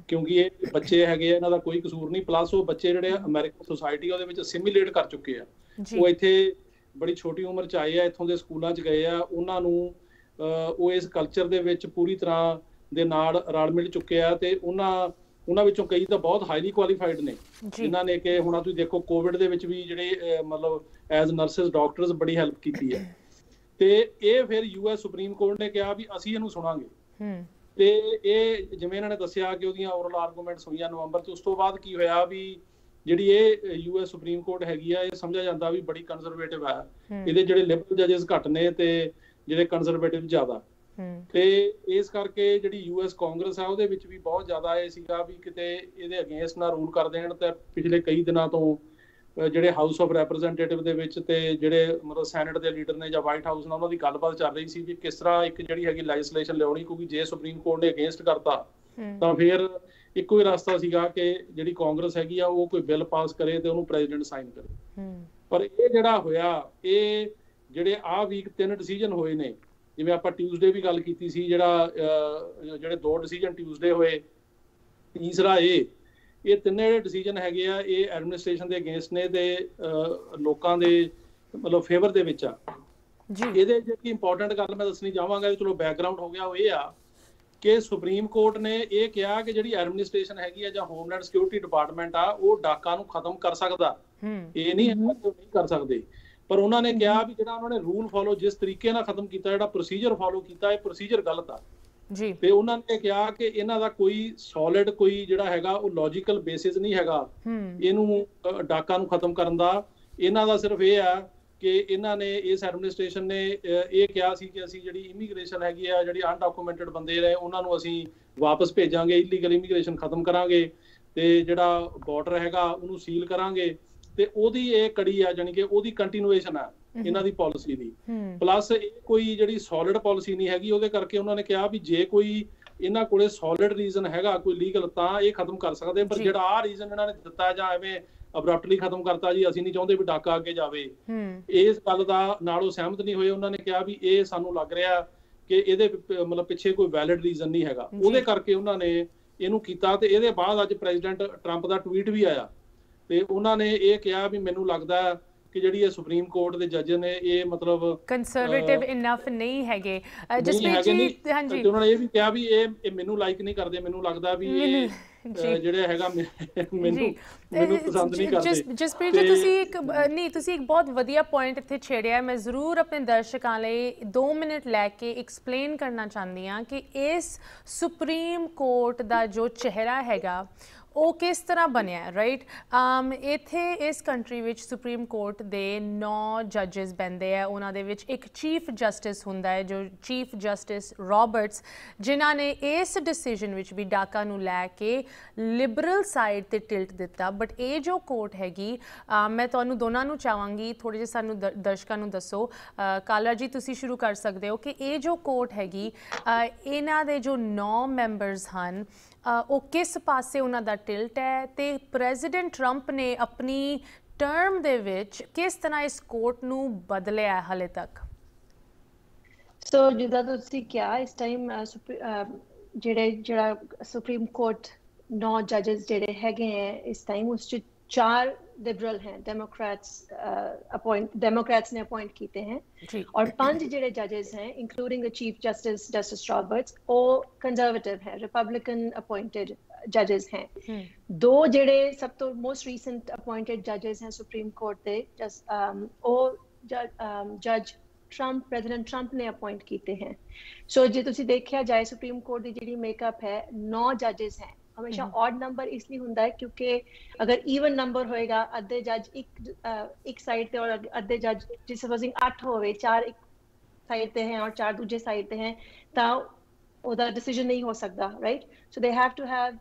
ਕਿਉਂਕਿ ਇਹ ਬੱਚੇ ਹੈਗੇ ਆ ਇਹਨਾਂ ਦਾ ਕੋਈ ਕਸੂਰ ਨਹੀਂ। ਪਲੱਸ ਉਹ ਬੱਚੇ ਜਿਹੜੇ ਅਮਰੀਕਨ ਸੋਸਾਇਟੀ ਉਹਦੇ ਵਿੱਚ ਸਿਮੂਲੇਟ ਕਰ ਚੁੱਕੇ ਆ। ਉਹ ਇੱਥੇ ਬੜੀ ਛੋਟੀ ਉਮਰ ਚ ਆਏ ਆ ਇੱਥੋਂ ਦੇ ਸਕੂਲਾਂ ਚ ਗਏ ਆ। ਉਹਨਾਂ ਨੂੰ ਉਹ ਇਸ ਕਲਚਰ ਦੇ ਵਿੱਚ ਪੂਰੀ ਤਰ੍ਹਾਂ ਦੇ ਨਾਲ ਰਲ ਮਿਲ ਚੁੱਕੇ ਆ ਤੇ ਉਹਨਾਂ ਉਹਨਾਂ ਵਿੱਚੋਂ ਕਈ ਤਾਂ ਬਹੁਤ ਹਾਈਲੀ ਕੁਆਲੀਫਾਈਡ ਨੇ। ਜਿਨ੍ਹਾਂ ਨੇ ਕਿ ਹੁਣ ਤੁਸੀਂ ਦੇਖੋ ਕੋਵਿਡ ਦੇ ਵਿੱਚ ਵੀ ਜਿਹੜੇ ਮਤਲਬ ਐਜ਼ ਨਰਸਸ ਡਾਕਟਰਸ ਬੜੀ ਹੈਲਪ ਕੀਤੀ ਹੈ ਤੇ ਇਹ ਫਿਰ ਯੂਐਸ ਸੁਪਰੀਮ ਕੋਰਟ ਨੇ ਕਿਹਾ ਵੀ ਅਸੀਂ ਇਹਨੂੰ ਸੁਣਾਂਗੇ। ਹੂੰ। ਤੇ ਇਹ ਜਿਵੇਂ ਇਹਨਾਂ ਨੇ ਦੱਸਿਆ ਕਿ ਉਹਦੀਆਂ ਓਰਲ ਆਰਗੂਮੈਂਟਸ ਹੋਈਆਂ ਨਵੰਬਰ ਚ ਉਸ ਤੋਂ ਬਾਅਦ ਕੀ ਹੋਇਆ ਵੀ ਜਿਹੜੀ ਇਹ ਯੂਐਸ ਸੁਪਰੀਮ ਕੋਰਟ ਹੈਗੀ ਆ ਇਹ ਸਮਝਿਆ ਜਾਂਦਾ ਵੀ ਬੜੀ ਕੰਜ਼ਰਵੇਟਿਵ ਆ। ਇਹਦੇ ਜਿਹੜੇ ਲਿਬਰਲ ਜੱਜਸ ਘੱਟ ਨੇ ਤੇ ਜਿਹੜੇ ਕੰਜ਼ਰਵੇਟਿਵ ਜ਼ਿਆਦਾ। ਤੇ ਇਸ ਕਰਕੇ ਜਿਹੜੀ ਯੂਐਸ ਕਾਂਗਰਸ ਆ ਉਹਦੇ ਵਿੱਚ ਵੀ ਬਹੁਤ ਜ਼ਿਆਦਾ ਇਹ ਸੀਗਾ ਵੀ ਕਿਤੇ ਇਹਦੇ ਅਗੇਂਸਟ ਨਾ ਰੂਲ ਕਰ ਦੇਣ। ਤੇ ਪਿਛਲੇ ਕਈ ਦਿਨਾਂ ਤੋਂ ਜਿਹੜੇ ਹਾਊਸ ਆਫ ਰੈਪਰੈਜ਼ੈਂਟੇਟਿਵ ਦੇ ਵਿੱਚ ਤੇ ਜਿਹੜੇ ਮਤਲਬ ਸੈਨੇਟ ਦੇ ਲੀਡਰ ਨੇ ਜਾਂ ਵਾਈਟ ਹਾਊਸ ਨਾਲ ਉਹਨਾਂ ਦੀ ਗੱਲਬਾਤ ਚੱਲ ਰਹੀ ਸੀ ਵੀ ਕਿਸ ਤਰ੍ਹਾਂ ਇੱਕ ਜਿਹੜੀ ਹੈਗੀ ਲੈਜਿਸਲੇਸ਼ਨ ਲਿਆਉਣੀ ਕਿਉਂਕਿ ਜੇ ਸੁਪਰੀਮ ਕੋਰਟ ਨੇ ਅਗੇਂਸਟ ਕਰਤਾ ਤਾਂ ਫਿਰ ਇੱਕੋ ਹੀ ਰਸਤਾ ਸੀਗਾ ਕਿ ਜਿਹੜੀ ਕਾਂਗਰਸ ਹੈਗੀ ਆ ਉਹ ਕੋਈ ਬਿੱਲ ਪਾਸ ਕਰੇ ਤੇ ਉਹਨੂੰ ਪ੍ਰੈਜ਼ੀਡੈਂਟ ਸਾਈਨ ਕਰੇ। ਪਰ ਇਹ ਜਿਹੜਾ ਹੋਇਆ ਇਹ ਜਿਹੜੇ ਆ ਵੀਕ ਤਿੰਨ ਡਿਸੀਜਨ ਹੋਏ ਨੇ ਜਿਵੇਂ ਆਪਾਂ ਟਿਊਜ਼ਡੇ ਵੀ ਗੱਲ ਕੀਤੀ ਸੀ ਜਿਹੜਾ ਜਿਹੜੇ ਦੋ ਡਿਸੀਜਨ ਟਿਊਜ਼ਡੇ ਹੋਏ ਤੀਸਰਾ ਇਹ ਇਹ ਤਿੰਨੇ ਜਿਹੜੇ ਡਿਸੀਜਨ ਹੈਗੇ ਆ ਇਹ ਐਡਮਿਨਿਸਟ੍ਰੇਸ਼ਨ ਦੇ ਅਗੇਂਸਟ ਨੇ ਤੇ ਲੋਕਾਂ ਦੇ ਮਤਲਬ ਫੇਵਰ ਦੇ ਵਿੱਚ ਆ। ਜੀ। ਇਹਦੇ ਜਿਹੜੀ ਇੰਪੋਰਟੈਂਟ ਗੱਲ ਮੈਂ ਦੱਸਣੀ ਚਾਹਾਂਗਾ ਚਲੋ ਬੈਕਗ੍ਰਾਉਂਡ ਹੋ ਗਿਆ ਉਹ ਇਹ ਆ ਕਿ ਸੁਪਰੀਮ ਕੋਰਟ ਨੇ ਇਹ ਕਿਹਾ ਕਿ ਜਿਹੜੀ ਐਡਮਿਨਿਸਟ੍ਰੇਸ਼ਨ ਹੈਗੀ ਆ ਜਾਂ ਹੋਮਲੈਂਡ ਸਿਕਿਉਰਿਟੀ ਡਿਪਾਰਟਮੈਂਟ ਆ ਉਹ ਡਾਕਾ ਨੂੰ ਖਤਮ ਕਰ ਸਕਦਾ। ਇਹ ਨਹੀਂ ਹੈ ਕਿ ਨਹੀਂ ਕਰ ਸਕਦੇ। ਪਰ ਉਹਨਾਂ ਨੇ ਕਿਹਾ ਵੀ ਜਿਹੜਾ ਉਹਨਾਂ ਨੇ ਰੂਲ ਫਾਲੋ ਜਿਸ ਤਰੀਕੇ ਨਾਲ ਖਤਮ ਕੀਤਾ ਜਿਹੜਾ ਪ੍ਰੋਸੀਜਰ ਫਾਲੋ ਕੀਤਾ ਇਹ ਪ੍ਰੋਸੀਜਰ ਗਲਤ ਆ। ਜੀ। ਤੇ ਉਹਨਾਂ ਨੇ ਕਿਹਾ ਕਿ ਇਹਨਾਂ ਦਾ ਕੋਈ ਸੋਲਿਡ ਕੋਈ ਜਿਹੜਾ ਹੈਗਾ ਉਹ ਲੌਜੀਕਲ ਬੇਸਿਸ ਨਹੀਂ ਹੈਗਾ। ਇਹਨੂੰ ਡਾਕਾ ਨੂੰ ਖਤਮ ਕਰਨ ਦਾ। ਇਹਨਾਂ ਦਾ ਸਿਰਫ ਇਹ ਆ ਕਿ ਇਹਨਾਂ ਨੇ ਇਸ ਐਡਮਿਨਿਸਟ੍ਰੇਸ਼ਨ ਨੇ ਇਹ ਕਿਹਾ ਸੀ ਕਿ ਅਸੀਂ ਜਿਹੜੀ ਇਮੀਗ੍ਰੇਸ਼ਨ ਹੈਗੀ ਆ ਜਿਹੜੀ ਅਨਡਾਕੂਮੈਂਟਡ ਬੰਦੇ ਨੇ ਉਹਨਾਂ ਨੂੰ ਅਸੀਂ ਵਾਪਸ ਭੇਜਾਂਗੇ ਇਲੀਗਲ ਇਮੀਗ੍ਰੇਸ਼ਨ ਖਤਮ ਕਰਾਂਗੇ ਤੇ ਜਿਹੜਾ ਬਾਰਡਰ ਹੈਗਾ ਉਹਨੂੰ ਸੀਲ ਕਰਾਂਗੇ। ਤੇ ਉਹਦੀ ਇਹ ਕੜੀ ਆ ਜਾਨੀ ਕਿ ਉਹਦੀ ਕੰਟੀਨਿਊਏਸ਼ਨ ਆ ਇਹਨਾਂ ਦੀ ਪਾਲਿਸੀ ਦੀ। ਪਲੱਸ ਇਹ ਕੋਈ ਜਿਹੜੀ ਸੋਲਿਡ ਪਾਲਿਸੀ ਨਹੀਂ ਹੈਗੀ ਉਹਦੇ ਕਰਕੇ ਉਹਨਾਂ ਨੇ ਕਿਹਾ ਵੀ ਜੇ ਕੋਈ ਇਹਨਾਂ ਕੋਲੇ ਸੋਲਿਡ ਰੀਜ਼ਨ ਹੈਗਾ ਕੋਈ ਲੀਗਲ ਤਾਂ ਇਹ ਖਤਮ ਕਰ ਸਕਦੇ ਪਰ ਜਿਹੜਾ ਆ ਰੀਜ਼ਨ ਇਹਨਾਂ ਨੇ ਦਿੱਤਾ ਜਾਂ ਐਵੇਂ ਅਬਰਪਟਲੀ ਖਤਮ ਕਰਤਾ ਜੀ ਅਸੀਂ ਨਹੀਂ ਚਾਹੁੰਦੇ ਵੀ ਡਾਕਾ ਅੱਗੇ ਜਾਵੇ। ਇਸ ਗੱਲ ਦਾ ਨਾਲ ਉਹ ਸਹਿਮਤ ਨਹੀਂ ਹੋਏ ਉਹਨਾਂ ਨੇ ਕਿਹਾ ਵੀ ਇਹ ਸਾਨੂੰ ਲੱਗ ਰਿਹਾ ਕਿ ਇਹਦੇ ਮਤਲਬ ਪਿੱਛੇ ਕੋਈ ਵੈਲਿਡ ਰੀਜ਼ਨ ਨਹੀਂ ਹੈਗਾ। ਉਹਦੇ ਕਰਕੇ ਉਹਨਾਂ ਨੇ ਇਹਨੂੰ ਕੀਤਾ ਤੇ ਇਹਦੇ ਬਾਅਦ ਅੱਜ ਪ੍ਰੈਜ਼ੀਡੈਂਟ ਟਰੰਪ ਦਾ ਟਵੀਟ ਵੀ ਆਇਆ। ਤੇ ਉਹਨਾਂ ਨੇ ਇਹ ਕਿਹਾ ਵੀ ਮੈਨੂੰ ਲੱਗਦਾ ਕਿ ਜਿਹੜੀ ਇਹ ਸੁਪਰੀਮ ਕੋਰਟ ਦੇ ਜੱਜ ਨੇ ਇਹ ਮਤਲਬ ਕੰਸਰਵੇਟਿਵ ਇਨਫ ਨਹੀਂ ਹੈਗੇ। ਜਸਪ੍ਰੀਤ ਜੀ ਹਾਂਜੀ। ਤੇ ਉਹਨਾਂ ਨੇ ਇਹ ਵੀ ਕਿਹਾ ਵੀ ਇਹ ਮੈਨੂੰ ਲਾਈਕ ਨਹੀਂ ਕਰਦੇ ਮੈਨੂੰ ਲੱਗਦਾ ਵੀ ਇਹ ਜਿਹੜੇ ਹੈਗਾ ਮੈਨੂੰ ਮੈਨੂੰ ਪਸੰਦ ਨਹੀਂ ਕਰਦੇ। ਜਸਪ੍ਰੀਤ ਜੀ ਤੁਸੀਂ ਇੱਕ ਨਹੀਂ ਤੁਸੀਂ ਇੱਕ ਬਹੁਤ ਵਧੀਆ ਪੁਆਇੰਟ ਇੱਥੇ ਛੇੜਿਆ। ਮੈਂ ਜ਼ਰੂਰ ਆਪਣੇ ਦਰਸ਼ਕਾਂ ਲਈ 2 ਮਿੰਟ ਲੈ ਕੇ ਐਕਸਪਲੇਨ ਕਰਨਾ ਚਾਹੁੰਦੀ ਹਾਂ ਕਿ ਇਸ ਸੁਪਰੀਮ ਕੋਰਟ ਦਾ ਜੋ ਚਿਹਰਾ ਹੈਗਾ ਉਹ ਕਿਸ ਤਰ੍ਹਾਂ ਬਣਿਆ ਰਾਈਟ ਅਮ, ਇਥੇ ਇਸ ਕੰਟਰੀ ਵਿੱਚ ਸੁਪਰੀਮ ਕੋਰਟ ਦੇ 9 ਜੱਜਸ ਬੰਦੇ ਆ। ਉਹਨਾਂ ਦੇ ਵਿੱਚ ਇੱਕ ਚੀਫ ਜਸਟਿਸ ਹੁੰਦਾ ਹੈ, ਜੋ ਚੀਫ ਜਸਟਿਸ ਰਾਬਰਟਸ ਜਿਨ੍ਹਾਂ ਨੇ ਇਸ ਡਿਸੀਜਨ ਵਿੱਚ ਵੀ ਡਾਕਾ ਨੂੰ ਲੈ ਕੇ ਲਿਬਰਲ ਸਾਈਡ ਤੇ ਟਿਲਟ ਦਿੱਤਾ। ਬਟ ਇਹ ਜੋ ਕੋਰਟ ਹੈਗੀ ਮੈਂ ਤੁਹਾਨੂੰ ਦੋਨਾਂ ਨੂੰ ਚਾਹਾਂਗੀ ਥੋੜੇ ਜਿਹਾ ਸਾਨੂੰ ਦਰਸ਼ਕਾਂ ਨੂੰ ਦੱਸੋ। ਕਾਲਾ ਜੀ, ਤੁਸੀਂ ਸ਼ੁਰੂ ਕਰ ਸਕਦੇ ਹੋ ਕਿ ਇਹ ਜੋ ਕੋਰਟ ਹੈਗੀ ਇਹਨਾਂ ਦੇ ਜੋ 9 ਮੈਂਬਰਸ ਹਨ ਉਹ ਕਿਸ ਪਾਸੇ ਉਹਨਾਂ ਦਾ ਟਿਲਟ ਹੈ ਤੇ ਪ੍ਰੈਜ਼ੀਡੈਂਟ ਟਰੰਪ ਨੇ ਆਪਣੀ ਟਰਮ ਦੇ ਵਿੱਚ ਕਿਸ ਤਰ੍ਹਾਂ ਇਸ ਕੋਰਟ ਨੂੰ ਬਦਲਿਆ ਹਲੇ ਤੱਕ? ਸੋ ਜਿੱਦਾਂ ਤੁਸੀਂ ਕਿਹਾ, ਇਸ ਟਾਈਮ ਜਿਹੜੇ, ਜਿਹੜਾ ਸੁਪਰੀਮ ਕੋਰਟ ਨੌ ਜੱਜਸ ਜਿਹੜੇ ਹੈਗੇ ਹੈ, ਇਸ ਟਾਈਮ ਉਸ ਚ ਚਾਰ लिबरल हैं डेमोक्रेट्स अपॉइंट डेमोक्रेट्स ने अपॉइंट किए हैं। और पाँच जेडे जजेस हैं including the chief justice justice Roberts वो कंजर्वेटिव हैं रिपब्लिकन अपॉइंटेड जजेस हैं। हम्म। दो जेडे सब तो मोस्ट रीसेंट अपॉइंटेड जजेस हैं सुप्रीम कोर्ट दे जस्ट ओ जज ਟਰੰਪ ਪ੍ਰੈਜ਼ੀਡੈਂਟ ਟਰੰਪ ਨੇ ਅਪਾਇੰਟ ਕੀਤੇ ਹਨ ਸੋ ਜੇ ਤੁਸੀਂ ਦੇਖਿਆ जाए सुप्रीम कोर्ट ਦੀ ਜਿਹੜੀ मेकअप है नौ जजेस हैं। ਹਮੇਸ਼ਾ ਔਡ ਨੰਬਰ ਇਸ ਲਈ ਹੁੰਦਾ ਹੈ ਕਿਉਂਕਿ ਅਗਰ ਈਵਨ ਨੰਬਰ ਹੋਏਗਾ ਅੱਧੇ ਜੱਜ ਇੱਕ ਇੱਕ ਸਾਈਡ ਤੇ ਔਰ ਅੱਧੇ ਜੱਜ ਜਿਸ ਸਪੋਜ਼ਿੰਗ 8 ਹੋਵੇ ਚਾਰ ਇੱਕ ਸਾਈਡ ਤੇ ਹੈ ਔਰ ਚਾਰ ਦੂਜੇ ਸਾਈਡ ਤੇ ਹੈ ਤਾਂ ਉਹਦਾ ਡਿਸੀਜਨ ਨਹੀਂ ਹੋ ਸਕਦਾ right so they have to have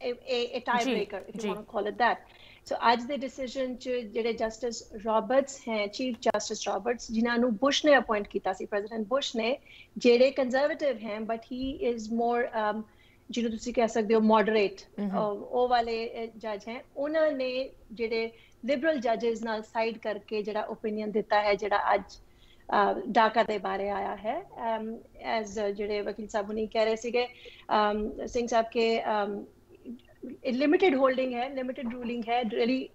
a, a tiebreaker, if you want to call it that. So ਅੱਜ ਦੇ ਡਿਸੀਜਨ ਚ ਜਿਹੜੇ ਜਸਟਿਸ ਰਾਬਰਟਸ ਹੈ ਚੀਫ ਜਸਟਿਸ ਰਾਬਰਟਸ ਜਿਨ੍ਹਾਂ ਨੂੰ ਬੁਸ਼ ਨੇ ਅਪਾਇੰਟ ਕੀਤਾ ਸੀ ਪ੍ਰੈਜ਼ੀਡੈਂਟ ਬੁਸ਼ ਨੇ ਜਿਹੜੇ ਕੰਜ਼ਰਵੇਟਿਵ ਹੈ ਬਟ ਹੀ ਇਜ਼ ਮੋਰ ਜਿਹਨੂੰ ਤੁਸੀਂ ਕਹਿ ਸਕਦੇ ਹੋ ਮੋਡਰੇਟ ਉਹ ਵਾਲੇ ਜੱਜ ਹੈ। ਉਹਨਾਂ ਨੇ ਜਿਹੜੇ ਲਿਬਰਲ ਜੱਜਸ ਨਾਲ ਸਾਈਡ ਕਰਕੇ ਜਿਹੜਾ ਓਪੀਨੀਅਨ ਦਿੱਤਾ ਹੈ ਜਿਹੜਾ ਅੱਜ ਡਾਕਾ ਦੇ ਬਾਰੇ ਆਇਆ ਹੈ। ਐਜ਼ ਜਿਹੜੇ ਵਕੀਲ ਸਾਹਿਬ ਨੇ ਕਹਿ ਰਹੇ ਸੀਗੇ ਸਿੰਘ ਸਾਹਿਬ ਕੇ ਲਿਮਿਟਿਡ ਹੋਲਡਿੰਗ ਹੈ ਲਿਮਿਟਿਡ ਰੂਲਿੰਗ ਹੈ। ਰੀਲੀ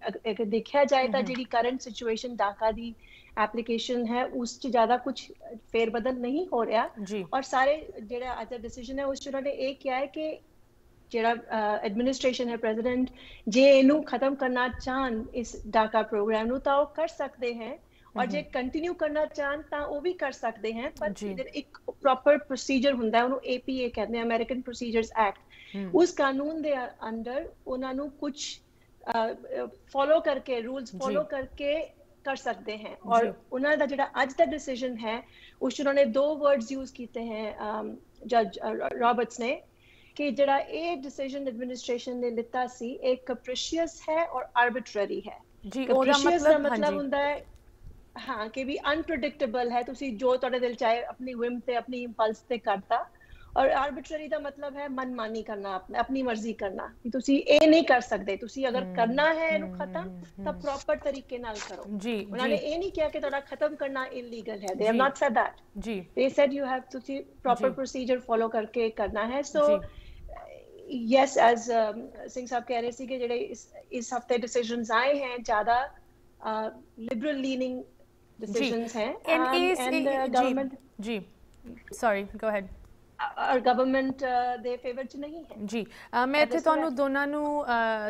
ਦੇਖਿਆ ਜਾਏ ਤਾਂ ਜਿਹੜੀ ਕਰੰਟ ਸਿਚੁਏਸ਼ਨ ਡਾਕਾ ਦੀ ਐਪਲੀਕੇਸ਼ਨ ਹੈ ਉਸ 'ਚ ਜ਼ਿਆਦਾ ਕੁਝ ਫੇਰ ਬਦਲ ਨਹੀਂ ਹੋ ਰਿਹਾ ਔਰ ਸਾਰੇ ਜਿਹੜਾ ਅੱਜ ਦਾ ਡਿਸੀਜਨ ਹੈ ਉਸ 'ਚ ਉਹਨਾਂ ਨੇ ਇਹ ਕਿਹਾ ਹੈ ਕਿ ਜਿਹੜਾ ਐਡਮਿਨਿਸਟ੍ਰੇਸ਼ਨ ਹੈ ਪ੍ਰੈਜ਼ੀਡੈਂਟ ਜੇ ਇਹਨੂੰ ਖਤਮ ਕਰਨਾ ਚਾਹਨ ਇਸ ਡਾਕਾ ਪ੍ਰੋਗਰਾਮ ਨੂੰ ਤਾਂ ਉਹ ਕਰ ਸਕਦੇ ਹਨ ਔਰ ਜੇ ਕੰਟੀਨਿਊ ਕਰਨਾ ਚਾਹਨ ਤਾਂ ਉਹ ਵੀ ਕਰ ਸਕਦੇ ਹਨ ਪਰ ਇੱਕ ਪ੍ਰੋਪਰ ਪ੍ਰੋਸੀਜਰ ਹੁੰਦਾ ਹੈ ਉਹਨੂੰ APA ਕਹਿੰਦੇ ਆ ਅਮਰੀਕਨ ਪ੍ਰੋਸੀਜਰਸ ਐਕਟ ਉਸ ਕਾਨੂੰਨ ਦੇ ਅੰਡਰ ਉਹਨਾਂ ਨੂੰ ਕੁਝ ਫੋਲੋ ਕਰਕੇ ਰੂਲਸ ਫੋਲੋ ਕਰਕੇ ਕਰ ਸਕਦੇ ਹਨ ਔਰ ਉਹਨਾਂ ਦਾ ਜਿਹੜਾ ਅੱਜ ਦਾ ਡਿਸੀਜਨ ਹੈ ਉਸ ਉਹਨਾਂ ਨੇ ਦੋ ਵਰਡਸ ਯੂਜ਼ ਕੀਤੇ ਹਨ ਜੱਜ ਰਾਬਰਟਸ ਨੇ ਕਿ ਜਿਹੜਾ ਇਹ ਡਿਸੀਜਨ ਐਡਮਿਨਿਸਟ੍ਰੇਸ਼ਨ ਨੇ ਲਿੱਤਾ ਸੀ ਇਹ ਕੈਪ੍ਰੀਸ਼ੀਅਸ ਹੈ ਔਰ ਆਰਬਿਟਰੀ ਹੈ ਜੀ ਉਹਦਾ ਮਤਲਬ ਮਤਲਬ ਹੁੰਦਾ ਹੈ ਹਾਂ ਕਿ ਵੀ ਅਨਪ੍ਰੈਡਿਕਟੇਬਲ ਹੈ ਤੁਸੀਂ ਜੋ ਤੁਹਾਡੇ ਦਿਲ ਚਾਹੇ ਆਪਣੀ ਵਿਮ ਤੇ ਆਪਣੀ ਇੰਪਲਸ ਤੇ ਕਰਤਾ ਔਰ ਆਰਬਿਟਰੀ ਦਾ ਮਤਲਬ ਹੈ ਮਨਮਾਨੀ ਕਰਨਾ ਆਪਣੀ ਆਪਣੀ ਮਰਜ਼ੀ ਕਰਨਾ ਕਿ ਤੁਸੀਂ ਇਹ ਨਹੀਂ ਕਰ ਸਕਦੇ ਤੁਸੀਂ ਅਗਰ ਕਰਨਾ ਹੈ ਇਹਨੂੰ ਖਤਮ ਤਾਂ ਪ੍ਰੋਪਰ ਤਰੀਕੇ ਨਾਲ ਕਰੋ ਜੀ ਉਹਨਾਂ ਨੇ ਇਹ ਨਹੀਂ ਕਿਹਾ ਕਿ ਤੁਹਾਡਾ ਖਤਮ ਕਰਨਾ ਇਲੀਗਲ ਹੈ they have not sad that ਜੀ ਦੇ ਸੈਡ ਯੂ ਹੈਵ ਤੁਸੀਂ ਪ੍ਰੋਪਰ ਪ੍ਰੋਸੀਜਰ ਫੋਲੋ ਕਰਕੇ ਕਰਨਾ ਹੈ so yes S Singh Sahib ਕਹਿ ਰਹੇ ਸੀ ਕਿ ਜਿਹੜੇ ਇਸ ਇਸ ਹਫ਼ਤੇ ਡਿਸੀਜਨਸ ਆਏ ਹਨ ਜ਼ਿਆਦਾ ਲਿਬਰਲ ਲੀਨਿੰਗ decisions हैं and um, is and uh, government जी। Sorry go ahead. ਔਰ ਗਵਰਨਮੈਂਟ ਦੇ ਫੇਵਰ ਚ ਨਹੀਂ ਹੈ। ਜੀ ਮੈਂ ਇੱਥੇ ਤੁਹਾਨੂੰ ਦੋਨਾਂ ਨੂੰ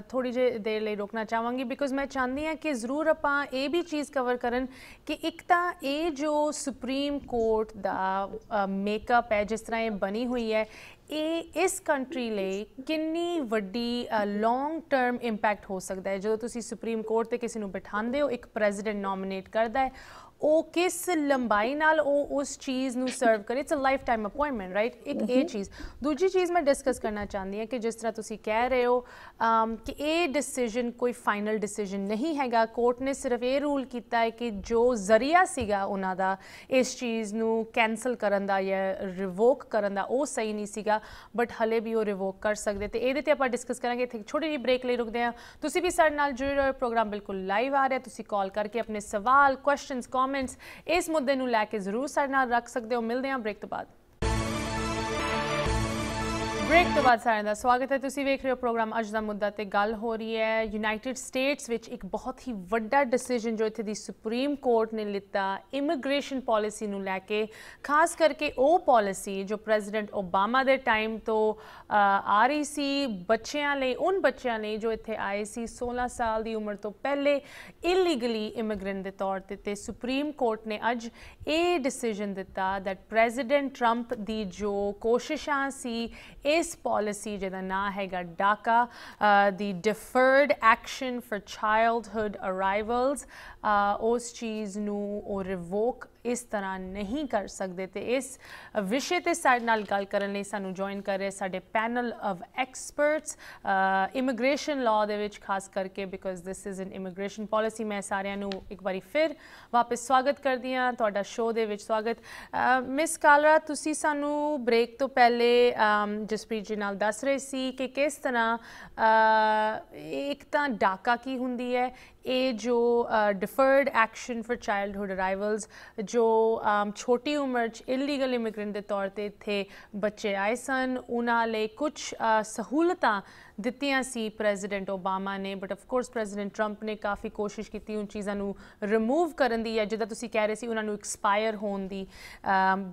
ਥੋੜੀ ਜਿਹੀ ਦੇਰ ਲਈ ਰੋਕਣਾ ਚਾਹਾਂਗੀ ਬਿਕੋਜ਼ ਮੈਂ ਚਾਹੁੰਦੀ ਹਾਂ ਕਿ ਜ਼ਰੂਰ ਆਪਾਂ ਇਹ ਵੀ ਚੀਜ਼ ਕਵਰ ਕਰਨ ਕਿ ਇੱਕ ਤਾਂ ਇਹ ਜੋ ਸੁਪਰੀਮ ਕੋਰਟ ਦਾ ਮੇਕਅਪ ਹੈ ਜਿਸ ਤਰ੍ਹਾਂ ਇਹ ਬਣੀ ਹੋਈ ਹੈ ਇਹ ਇਸ ਕੰਟਰੀ ਲਈ ਕਿੰਨੀ ਵੱਡੀ ਲੌਂਗ ਟਰਮ ਇੰਪੈਕਟ ਹੋ ਸਕਦਾ ਹੈ? ਜਦੋਂ ਤੁਸੀਂ ਸੁਪਰੀਮ ਕੋਰਟ ਤੇ ਕਿਸੇ ਨੂੰ ਬਿਠਾਉਂਦੇ ਹੋ ਇੱਕ ਪ੍ਰੈਜ਼ੀਡੈਂਟ ਨੋਮੀਨੇਟ ਕਰਦਾ ਹੈ ਉਹ ਕਿਸ ਲੰਬਾਈ ਨਾਲ ਉਹ ਉਸ ਚੀਜ਼ ਨੂੰ ਸਰਵ ਕਰੇ? It's a lifetime appointment right ਇੱਕ ਇਹ ਚੀਜ਼। ਦੂਜੀ ਚੀਜ਼ ਮੈਂ ਡਿਸਕਸ ਕਰਨਾ ਚਾਹੁੰਦੀ ਹਾਂ ਕਿ ਜਿਸ ਤਰ੍ਹਾਂ ਤੁਸੀਂ ਕਹਿ ਰਹੇ ਹੋ ਕਿ ਇਹ ਡਿਸੀਜਨ ਕੋਈ ਫਾਈਨਲ ਡਿਸੀਜਨ ਨਹੀਂ ਹੈਗਾ। ਕੋਰਟ ਨੇ ਸਿਰਫ ਇਹ ਰੂਲ ਕੀਤਾ ਹੈ ਕਿ ਜੋ ਜ਼ਰੀਆ ਸੀਗਾ ਉਹਨਾਂ ਦਾ ਇਸ ਚੀਜ਼ ਨੂੰ ਕੈਨਸਲ ਕਰਨ ਦਾ ਜਾਂ ਰਿਵੋਕ ਕਰਨ ਦਾ ਉਹ ਸਹੀ ਨਹੀਂ ਸੀਗਾ। ਬਟ ਹਲੇ ਵੀ ਉਹ ਰਿਵੋਕ ਕਰ ਸਕਦੇ ਤੇ ਇਹਦੇ ਤੇ ਆਪਾਂ ਡਿਸਕਸ ਕਰਾਂਗੇ। ਇੱਥੇ ਛੋਟੀ ਜਿਹੀ ਬ੍ਰੇਕ ਲਈ ਰੁਕਦੇ ਹਾਂ। ਤੁਸੀਂ ਵੀ ਸਾਡੇ ਨਾਲ ਜੁੜੇ ਰਹੋ। ਪ੍ਰੋਗਰਾਮ ਬਿਲਕੁਲ ਲਾਈਵ ਆ ਰਿਹਾ। ਤੁਸੀਂ ਕਾਲ ਕਰਕੇ ਆਪਣੇ ਸਵਾਲ ਕੁਐਸਚਨਸ ਕਮੈਂਟਸ ਇਸ ਮੁੱਦੇ ਨੂੰ ਲੈ ਕੇ ਜ਼ਰੂਰ ਸਾਡੇ ਨਾਲ ਰੱਖ ਸਕਦੇ ਹੋ। ਮਿਲਦੇ ਹਾਂ ਬ੍ਰੇਕ ਤੋਂ ਬਾਅਦ। ਬ੍ਰੇਕ ਤੋਂ ਬਾਅਦ ਸਾਰਿਆਂ ਦਾ ਸਵਾਗਤ ਹੈ। ਤੁਸੀਂ ਵੇਖ ਰਹੇ ਹੋ ਪ੍ਰੋਗਰਾਮ ਅੱਜ ਦਾ ਮੁੱਦਾ ਤੇ ਗੱਲ ਹੋ ਰਹੀ ਹੈ। ਯੂਨਾਈਟਿਡ ਸਟੇਟਸ ਵਿੱਚ ਇੱਕ ਬਹੁਤ ਹੀ ਵੱਡਾ ਡਿਸੀਜਨ ਜੋ ਇੱਥੇ ਦੀ ਸੁਪਰੀਮ ਕੋਰਟ ਨੇ ਲਿੱਤਾ ਇਮੀਗ੍ਰੇਸ਼ਨ ਪਾਲਿਸੀ ਨੂੰ ਲੈ ਕੇ। ਖਾਸ ਕਰਕੇ ਉਹ ਪਾਲਿਸੀ ਜੋ ਪ੍ਰੈਜ਼ੀਡੈਂਟ ਓਬਾਮਾ ਦੇ ਟਾਈਮ ਤੋਂ ਆ ਰਹੀ ਸੀ, ਬੱਚਿਆਂ ਲਈ ਉਹਨਾਂ ਬੱਚਿਆਂ ਲਈ ਜੋ ਇੱਥੇ ਆਏ ਸੀ 16 ਸਾਲ ਦੀ ਉਮਰ ਤੋਂ ਪਹਿਲੇ ਇਲੀਗਲੀ ਇਮੀਗ੍ਰੈਂਟ ਦੇ ਤੌਰ ਤੇ ਤੇ ਸੁਪਰੀਮ ਕੋਰਟ ਨੇ ਅੱਜ ਇਹ ਡਿਸੀਜਨ ਦਿੱਤਾ ਦੈਟ ਪ੍ਰੈਜ਼ੀਡੈਂਟ ਟਰੰਪ ਦੀ ਜੋ ਕੋਸ਼ਿਸ਼ਾਂ ਸੀ, ਇਹ ਇਸ ਪਾਲਿਸੀ ਜਿਹਦਾ ਨਾਂ ਹੈਗਾ DACA the deferred action for childhood arrivals ਉਸ ਚੀਜ਼ ਨੂੰ ਉਹ ਰਿਵੋਕ ਇਸ ਤਰ੍ਹਾਂ ਨਹੀਂ ਕਰ ਸਕਦੇ ਤੇ ਇਸ ਵਿਸ਼ੇ ਤੇ ਸਾਡੇ ਨਾਲ ਗੱਲ ਕਰਨ ਲਈ ਸਾਨੂੰ ਜੁਆਇਨ ਕਰ ਰਹੇ ਸਾਡੇ panel of experts immigration law ਦੇ ਵਿੱਚ ਖਾਸ ਕਰਕੇ because this is an immigration policy ਮੈਂ ਸਾਰਿਆਂ ਨੂੰ ਇੱਕ ਵਾਰੀ ਫਿਰ ਵਾਪਸ ਸਵਾਗਤ ਕਰਦੀ ਹਾਂ, ਤੁਹਾਡਾ ਸ਼ੋਅ ਦੇ ਵਿੱਚ ਸਵਾਗਤ। ਮਿਸ ਕਾਲਰਾ ਤੁਸੀਂ ਸਾਨੂੰ ਬ੍ਰੇਕ ਤੋਂ ਪਹਿਲੇ ਜਸਪ੍ਰੀਤ ਜੀ ਨਾਲ ਦੱਸ ਰਹੇ ਸੀ ਕਿ ਕਿਸ ਤਰ੍ਹਾਂ ਇੱਕ ਤਾਂ ਡਾਕਾ ਕੀ ਹੁੰਦੀ ਹੈ ਇਹ ਜੋ deferred action for childhood arrivals ਜੋ ਛੋਟੀ ਉਮਰ 'ਚ ਇਲੀਗਲ ਇਮੀਗ੍ਰੈਂਟ ਦੇ ਤੌਰ ਤੇ ਇੱਥੇ ਬੱਚੇ ਆਏ ਸਨ ਉਹਨਾਂ ਲਈ ਕੁਝ ਸਹੂਲਤਾਂ ਦਿੱਤੀਆਂ ਸੀ ਪ੍ਰੈਜ਼ੀਡੈਂਟ ਓਬਾਮਾ ਨੇ but of course president Trump ਨੇ ਕਾਫੀ ਕੋਸ਼ਿਸ਼ ਕੀਤੀ ਉਹ ਚੀਜ਼ਾਂ ਨੂੰ ਰਿਮੂਵ ਕਰਨ ਦੀ, ਜਾਂ ਜਿੱਦਾਂ ਤੁਸੀਂ ਕਹਿ ਰਹੇ ਸੀ ਉਹਨਾਂ ਨੂੰ ਐਕਸਪਾਇਰ ਹੋਣ ਦੀ।